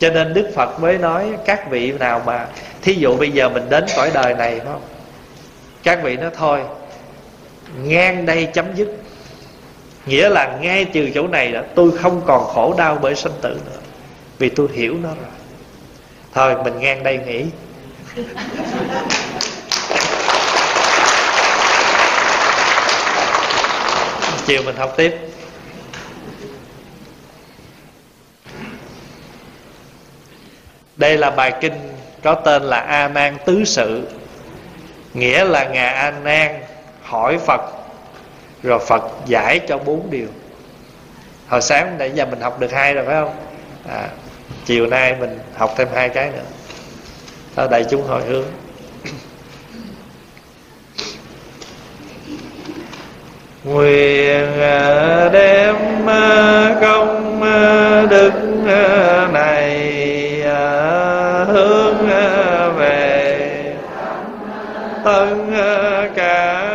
cho nên Đức Phật mới nói, các vị nào mà, thí dụ bây giờ mình đến cõi đời này, phải không? Các vị nói, thôi, ngang đây chấm dứt. Nghĩa là ngay từ chỗ này đó, tôi không còn khổ đau bởi sanh tử nữa, vì tôi hiểu nó rồi. Thôi, mình ngang đây nghỉ. Chiều mình học tiếp. Đây là bài kinh có tên là a nan tứ sự. Nghĩa là ngài a nan hỏi phật rồi Phật giải cho bốn điều. Hồi sáng nãy giờ mình học được hai rồi phải không? À, chiều nay mình học thêm hai cái nữa. Thôi đại chúng hồi hướng. Nguyện à, đem à, công à, đức này thân ờ, cả